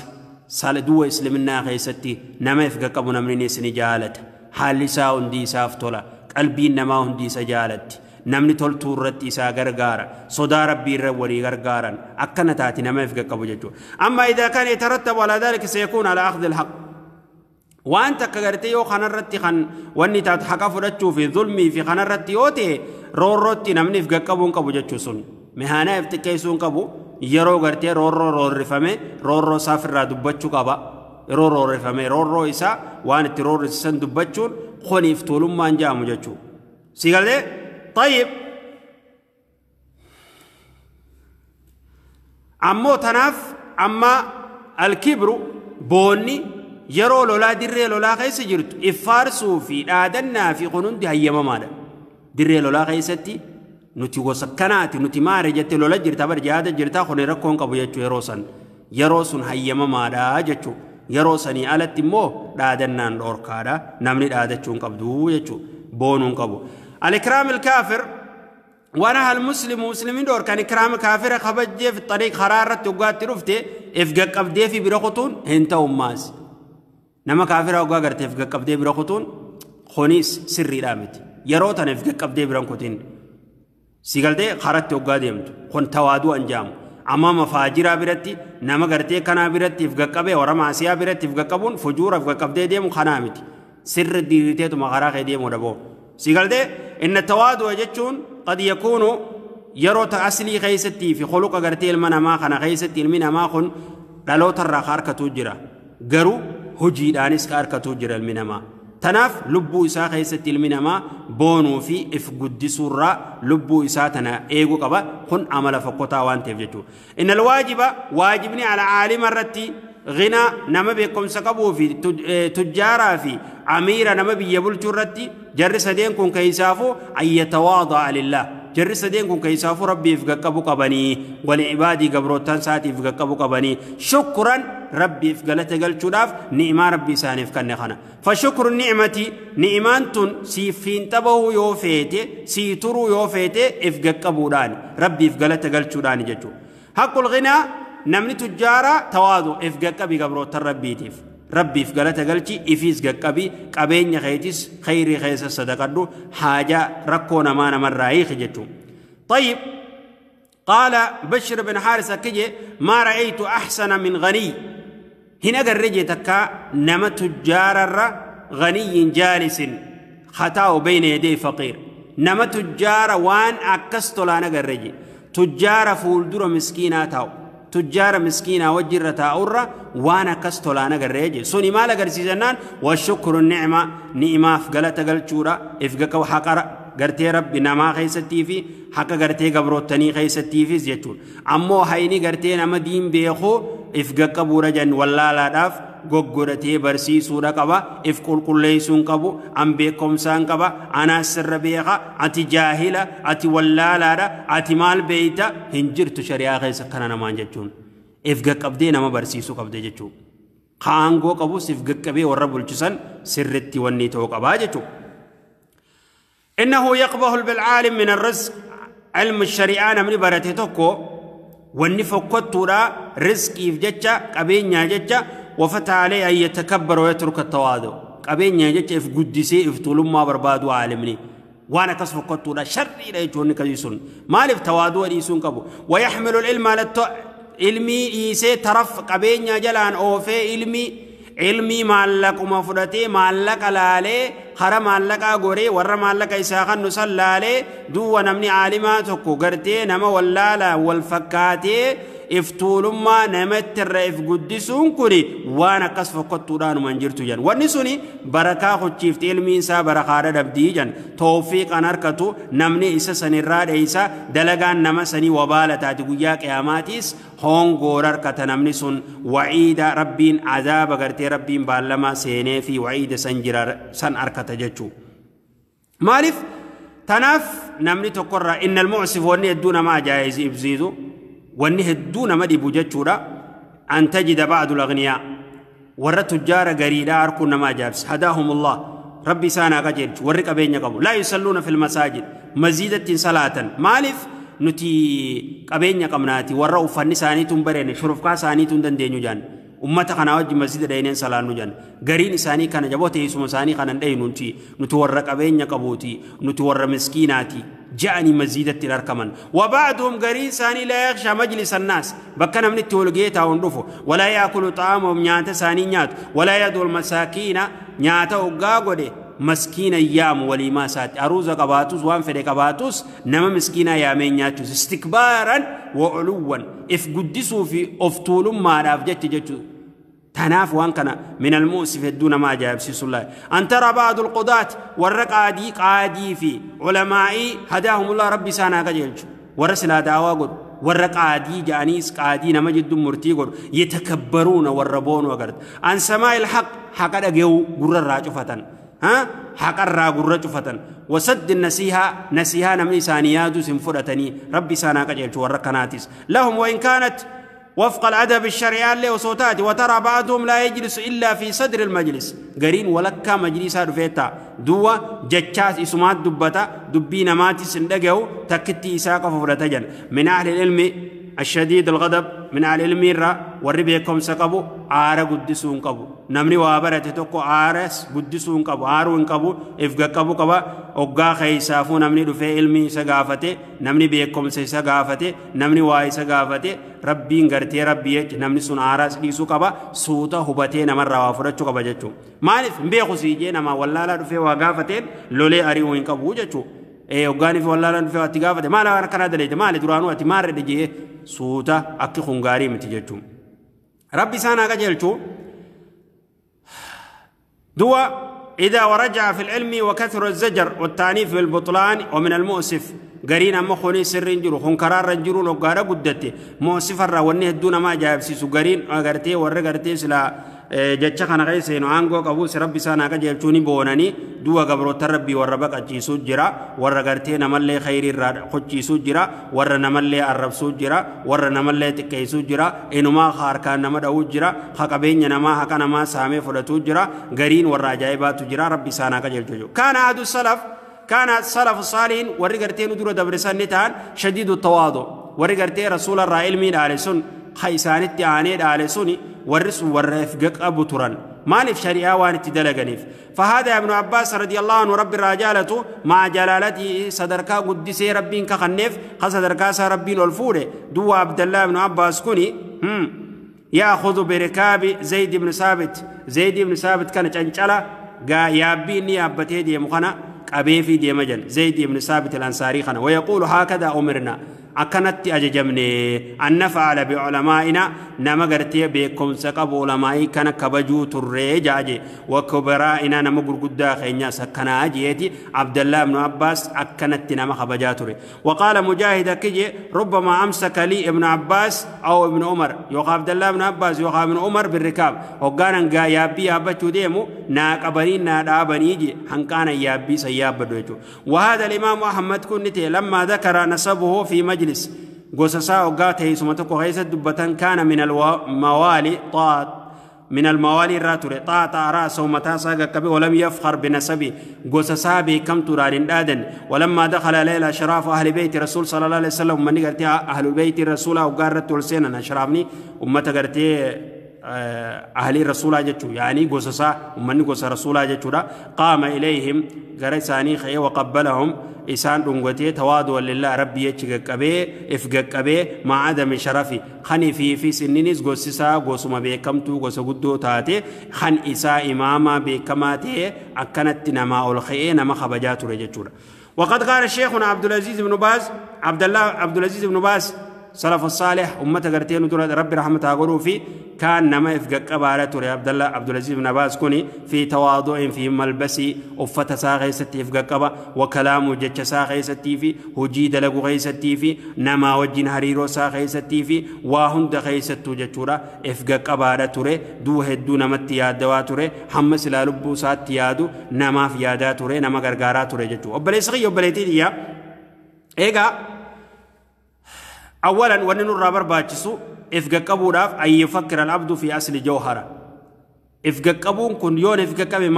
سال دو إسلامنا غيستي نما إفقا قبو نمني نسني جالت حال سا هندي سافتولا قلبي نما هندي سجالت نمني تول تورت إسا غرغارا صدا ربي رولي غرغارا أكنا تاتي نما إفقا قبو جتشو أما إذا كان يترتب على ذلك سيكون على أخذ الحق وانت كغرتي يو خنرتي خن واني تات حقا فرچو في ظلمي في خنرتي roorrootti namni if qaqqabuun qabu jechuu sun mihaanaa if xiqqeessuun qabu yeroo gartee roorroo roorrifame roorroo isaa ofirraa dubbachuu qaba yeroo roorrifame roorroo isaa waan itti roorrisisan dubbachuun kuniif tuulummaan jaamu jechuu si galee tayyib ammoo tanaaf amma alkibru boonni yeroo lolaa dirree lolaa keessa jirtu iffaarsuu fi dhaadannaa fi kunuundi hayyamamaadha. dirree lolaa keessatti nuti gosa kanaati nuti maare jette lola jirta bar jihaada jirta kun rakkoon qabu jechuu yeroo san yeroo sun hayyamamaadha jechuu yeroo sanii alatti immoo dhaadannaan dhoorkaadha namni dhaadachuun qabdu jechuu boonuun qabu alikraam ilkaafir ونهى المسلم مسلمين دور كان إكرام كافر خبجة في الطريق خرارة تقات رفته إفقا قبدي في برخطون هنتا وماز نما كافر أوقا قرت إفقا قبدي برخطون خونيس سري رامتي yeroo tanaaf qaqqabdee biran kutin si galtee karatti hoggaa deemtu kun tawaaduu anjaamu amma mafaajiraa biratti nama gartee kanaa biratti if qaqqabee warra maasiyaa biratti if qaqqabuun fujuuraaf qaqqabdee deemu kanaa miti sirri diiriteetuma karaa kee deemuu daboo si galtee inna tawaaduu jechuun qad yakuunu yeroo ta aslii keessattii fi khuluqa gartee ilma namaa kana keessatti ilmi namaa kun dhalootarraa ka harkatuu jira garuu hojiidhaanis ka harkatuu jira ilmi namaa tanaaf lubbuu isaa keessatti ilmi namaa boonuu fi if guddisuurraa lubbuu isaa tana eeguu qaba kun amala fokkotaa waan ta'eef jechuudha innal waajiba waajibni ala aalima irratti غنى نما بكم سقبوا في تجارة في أميرة نما بيبول جرتي جر سدين كون كيسافو أن يتواضع لله جر سدين كون كيسافو ربي يفقبو قبني ولعبادي قبروتان ساتي يفقبو قبني شكرا ربي يفقلت قل شراف نعمة ربي سانف كان خنا فشكر النعمة نعمانتون سيفين تبو يوفيتي سيترو يوفيتي يفقبو داني ربي يفقلت قل شراني ججو حق الغنى namni tujjaara tawaadu if gaqqabi gabroota rabbiitiif. Rabbiif galata galchi ifiis gaqqabi qabeenya keetis khayrii keessa sadaqadhu haajaa rakkoo namaa namarraa hiiki jechuun طيب قال بشر بن حارث كجي ما رأيت أحسن من غني. هنا قرجي تكا نما تجار غني جالس خطاو بين يدي فقير. نما تجار وان أكستو لانا قرجي تجار فولدر مسكينة تاو تجار مسكينة وجرة تاورة وانا كستولانا قريجي سوني مالا قرسيزنان والشكر النعمة نعمة فقلت قلتشورا إفقك وحقر نما خيستي في حق قرتي قبروتني خيستي في زيتون أمو هيني قرتي نما دين بيخو افقك بورجن ولا لا داف goggoratee barsiisuudha qaba if qulqulleessuun qabu an beekumsaan qaba anaa sirra beeka ati jaahila ati wallaalaadha ati maal beeyta hin jirtu shari'aa keessa kana namaan jechuun if gaqqabdee nama barsiisuu qabde jechuun kaangoo qabus if gaqqabee warra bulchisan sirritti wanni ta'uu qabaa jechuun. إنه يقبه بالعالم من الرزق. علم الشريان من إبارته توكو. والنفق قد رزق إفجتش قبين ياجتش وفتى عليه أن يتكبر ويترك التواضع. قبين ياجتش في قدسي في ما بربادو عالمني. وأنا كسف قد ترى شر إلى يجون كذيسون ما لف تواضو ريسون كبو. ويحمل العلم على التو علمي إيسي ترف قبين ياجلان أوفي علمي. Maallaquma fudhatee maallaqa laalee hara maallaqaa goree warra maallaqa isaa kan nu san laalee duwwa namni aalimaa tokko gartee nama wallaalaa wal fakkaatee iftuulummaa namatti irra if guddisuun kun waan akkas fokkottuudhaanuman jirtu jan wanni suni barakaa hochiifti ilmiin isaa barakaadha dhabdii jan toofiiqan harkatu namni isa sanirraa dheeysa dalagaan nama sanii wabaala taati guyyaa qiyamaatiis hongoor harkata namni sun waciida rabbiin azaaba gartee rabbiin baallamaa seenee fi waciida san jira san harkata jechuu maaliif tanaaf namni tokkorraa innal mucsif wanni hedduu nama ajaa'ibsiisu واني هدونا مدي بوجتشورا أن تجد بعض الأغنياء ور تجار قريدا أركونا ما جابس. هداهم الله. ربي سانا قجرش ورق بيني قبل لا يصلون في المساجد. مزيدة صلاة. مالف نتي قبيني قمناتي ورأوا فنسانيتم تنبريني. شرفقا ساني تندن جان. Ummata kanaa wajji masjida dhayneen salaannu jan gariin isaanii kana jaboo teessuma isaanii kanan dhaynuuti nuti warra qabeenya qabuuti nuti warra miskiinaati جاءني مزيدة الأركمان وبعضهم قرين ساني لا يخشى مجلس الناس بكنا من التولجيتا ونرفو ولا يأكل طعامهم نيات ساني نيات ولا يدعو المساكين نيات وقاقودي مسكين أيام ولما سات أروز قباتوس وان فدي قباتوس نما مسكين أيامين نياتوس استكبارا وعلوا إف قدسوا في أفتول ما رافجت جتو تناف وان كان من المؤسف دون ما جاب سيس الله. أن ترى بعض القضاة والرقادي قادي في علمائي هداهم الله ربي سانا قجلج ورسل دعوة قد. والرقادي جانيس قادي نمجد مرتي قد. يتكبرون والربون وقرد. عن سماء الحق حق أجيو قرر راجفة ها؟ حق الراغر جفة وسد النسيها نسيها نمني سانيادو سنفرتني. ربي سانا قجلج والرقناتيس لهم وإن كانت وفق الأدب الشرعي اللي وصوتات وترى بعضهم لا يجلس إلا في صدر المجلس. قرين ولكا مجلس رفيتا دوا جتشاس إسمات دبتا دبين ماتي سندقو تكتي إساق ففرتجن. من أهل العلم الشديد الغضب من أهل العلم الرا وربيكم سقبو آر قدسون قبو. نمني وابرت توكو آرس قدسون قبو آرون قبو إفقا قبو قبا. أقا خيسافو نمني دفع علمي سقافته نمني بيكم سقافته نمني واي سقافته. ربين غرتي ربي يج نمني سن آرس ديسو قبا. سوتا هبته نمر روافرچو قبا جچو مالف بيخو سيجي نما والله لا دفع وقافته لولي أريوين قبو جچو ee hoggaanii fi wallaalaan dhufee ati gaafate maal akkanaa daleete maali duraanuu ati maarredhe jee suuta akki kun gaarii miti jechuun rabbi isaan haa qajeelchu دوا إذا ورجع في العلم وكثر الزجر والتعنيف بالبطلان ومن المؤسف قرين أما خوني سر جرو خون قرار رنجرو نقارا قدتي مؤسف الرا ونيه دون ما جاب سيسو قرين أغرتي ور قرتي سلا jecha kana keesseenu aangoo qabus rabbi isaan akka jechuuni boonanii du'a gabroota rabbii warra baqachiisuu jira warra gartee namallee khayrii irraa qochiisuu jira warra namallee arrabsuu jira warra namallee xiqqeessuu jira inumaa harkaan nama dha'uu jira ha qabeenya namaa haqa namaa saamee fudhatuu jira gariin warra ajaa'ibaatu jira rabbi isaan akka jechuudha kaana adu salaf كان السلف الصالحين ورغرتين دور دبرسان نتان شديد التواضع ورغرتي رسول علمي على سن خيسانتي عاني على سني ورس ورف قب تران مالف شريعة وان تدلغنيف فهذا ابن عباس رضي الله عنه رب الرجالة مع جلالته صدركا قدسي ربين كخنف خصدركا ربين والفوري دو عبد الله بن عباس كوني هم ياخذ بركاب زيد بن ثابت زيد بن ثابت كان چنچلا غا يابيني ابتي دي مخنا fi deema jal zayd ibn saabit al-ansaarii kana wayaquulu haakada umirna. Akkanatti ajajamne an naf'ala biculamaa'ina nama gartee beekumsa qabu ulamaa'ii kana kabajuu turree jaaje wakubaraa'ina nama gurguddaa keenyaas akkanaa jeeti abdallaa ibnu abbaas akkanatti nama kabajaa ture waqaala mujaahid akkije ربما أمسك لي ابن عباس أو ابن عمر يوقع عبد الله بن عباس يوقع ابن عمر بالركاب وقانا يابي يابتو ديمو ناك أبني نادا أبني جي هنكان يابي سياب بدوجو وهذا الإمام أحمد كنتي لما ذكر نسبه في مجلس قصصا وقاته سمتكو غيث دبتان كان من الموالي طاط من الموالي الراتوري. طاطا راسه متى ساق كبي ولم يفخر بنسبه قصصا كم تران آدن. ولما دخل ليلة شراف أهل بيت رسول صلى الله عليه وسلم من قرتي أهل بيت الرسول وقارت تلسينا شرافني أمتا قرتي أهل الرسول جتشو. يعني قصصا ومن قصص رسول جتشو قام إليهم قرأ ثاني خي وقبلهم. إسان دنغتي تواضع لله ربي يتشق قبي إفق قبي مع عدم شرفي. خني في في سنينيس قصصا قصما بيكمتو قص قدو تاتي. خن إسا إماما بيكماتي أكنت نما الخي نما خبجات رجتشو وقد قال شيخنا عبد العزيز بن باز عبد الله عبد العزيز بن باز سلف الصالح أمة قرتين دور رب رحمة أقولوا في كان نما يفقق قبالة عبد الله عبد العزيز بن عباس كوني في تواضع في ملبسي أفت ساغي ستي يفقق قبا وكلام جتش ساغي ستي في هجيد لغو غي ستي في نما وجين هريرو ساغي ستي في واهند غي ستو جتورا يفقق قبالة توري دو هدو نمت يادوا توري حمس لا لبو سات يادو نما في يادا توري نما غرغارا توري جتو وبلي سغي وبلي تيديا إيغا أولا ونن الرابر باتشسو إفقا قبوداف أن يفكر العبد في أصل جوهرة. إفقا قبون كن يون إفقا قبي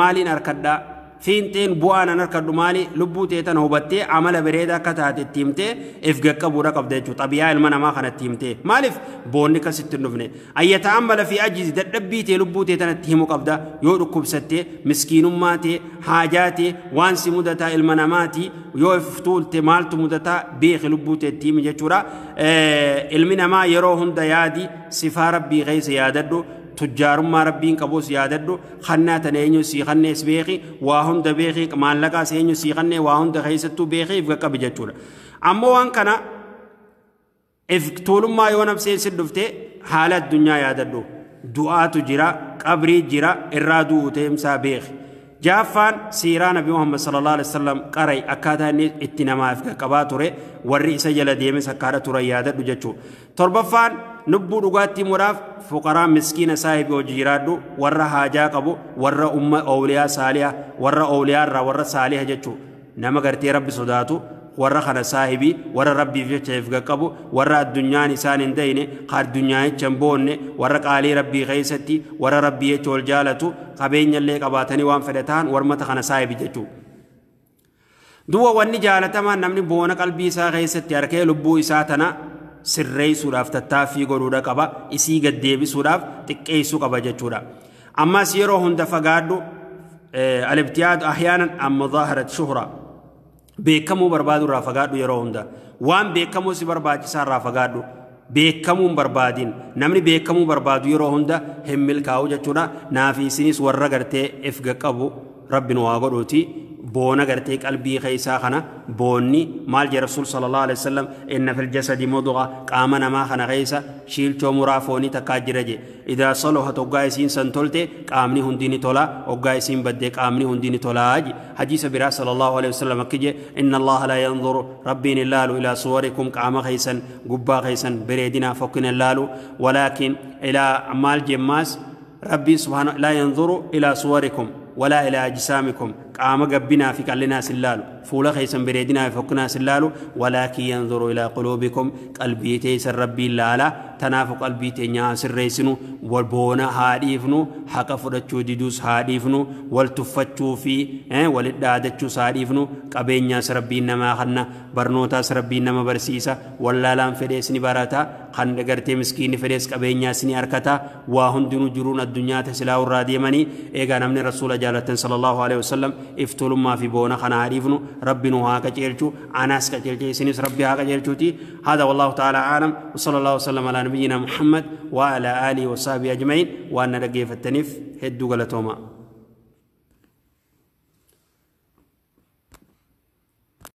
مالي نركدا فينتين بوانا نركدو مالي لبو تيتن هوبتي عمل بريدا كتات التيمتي إفقا قبودا قبدتو طبيعي المنا ما خانت التيمتي مالف بوني كست النفني أن يتعمل في أجز دبيتي لبو تيتن التيمو قبدا يو كبستي مسكين ماتي حاجاتي وانسي مدتا المناماتي yoo iftuulte maaltu mudataa beeki lubbuuteetti himi jechuudha. Ilmi namaa yeroo hunda yaadi sifaa rabbii keessa yaadadhu. Tujjaarummaa rabbiin qabus yaadadhu kannaa tana eenyu sii kannees beeki waa hunda beeki maallaqaas eenyu sii kannee waa hunda keessattuu beeki if qaqqabi jechuudha ammoo waan kana if tuulummaa yoo nabsee si dhufte haala addunyaa yaadadhu du'aatu jira qabrii jira irraa du'u teemsaa beeki jaaffaan siiraa nabi muhammad sallallahu alaihi wasallam qaray akkaataa inni itti namaaf qabaa ture warri isa jala deemes akkaata turan yaadadhu jechuu torbaffaan lubbuu dhugaatti muraaf fuqaraa miskiina saahibii hojii jiraadhu warra haajaa qabu warra umma ooliyaa saaliha warra ooliyaa irraa warra saaliha jechuu nama gartee rabbi sodaatu warra kana saahibii warra rabbiif jecha if qaqqabu warra addunyaan isaan hin dayne ka addunyaa jecha hin boonne warra qaalii rabbii keessatti warra rabbii jecha ol jaalatu qabeenyallee qabaatanii waan fedhe ta'an warmata kana saahibii jechuu duwwa wanni jaalatamaan namni boona qalbii isaa keessatti harkee lubbuu isaa tana sirreessuudhaaf tattaaffii godhuudha qaba isii gaddeebisuudhaaf xiqqeessuu qaba jechuudha. Ammas yeroo hunda fagaadhu alibtiyaadu ahyaanan amma zaahirat shuhra. Beekamuu barbaadu irraa fagaadhu yeroo hunda. Waan beekamuu si barbaachisaa irraa fagaadhu. Beekamuun barbaadin. Namni beekamuu barbaadu yeroo hunda hin milkaa'u jechuudha. Naafi isinis warra gartee if qaqqabu rabbin waa godhuuti boona gartee qalbii keessaa kana boonni maal jedhe rasuul sallallahu alaihi wasallam inna fil jasadi mudgha qaama namaa kana keessa shiilchoo muraa foonii takkaa jira je idaa salahat hoggaa isiin san tolte qaamni hundi ni tola hoggaa isiin baddee qaamni hundi ni tolaa je hadiisa biraa sallallahu alaihi wasallam akki je inna allaha la yanzuru rabbiin illaalu ilaa suwarikum qaama keessan gubbaa keessan bareedinaa fokkina illaalu walaakin ilaa maal jemmaas rabbiin subhaana قام قبنا في كلنا سلال فولا خيسا بريدنا في فكنا سلال ولكن ينظر إلى قلوبكم. قلبي تيسر ربي لالا. تنافق قلبي تنيا سريسنو. والبونا هاديفنو. حق فرچو ديدوس هاديفنو. والتفتشو في آه والدادچو ساديفنو. قبينيا سربي نما خنا. برنوتا سربي نما برسيسا. ولا لام فديسني باراتا خن غرتي مسكين فديس قبينيا سني أركتا. وهندنو جرون الدنيا تسلاو الراديمني. إيغا نمني رسول جالة صلى الله عليه وسلم. افتول ما في بونا خنا عريفنو ربنا هاك جيرجو أناس كجيرجي سنس ربي هاك جيرجوتي هذا والله تعالى عالم وصلى الله وسلم على نبينا محمد وعلى آله وصحبه أجمعين. وأن رقيف التنف هدو غلطوما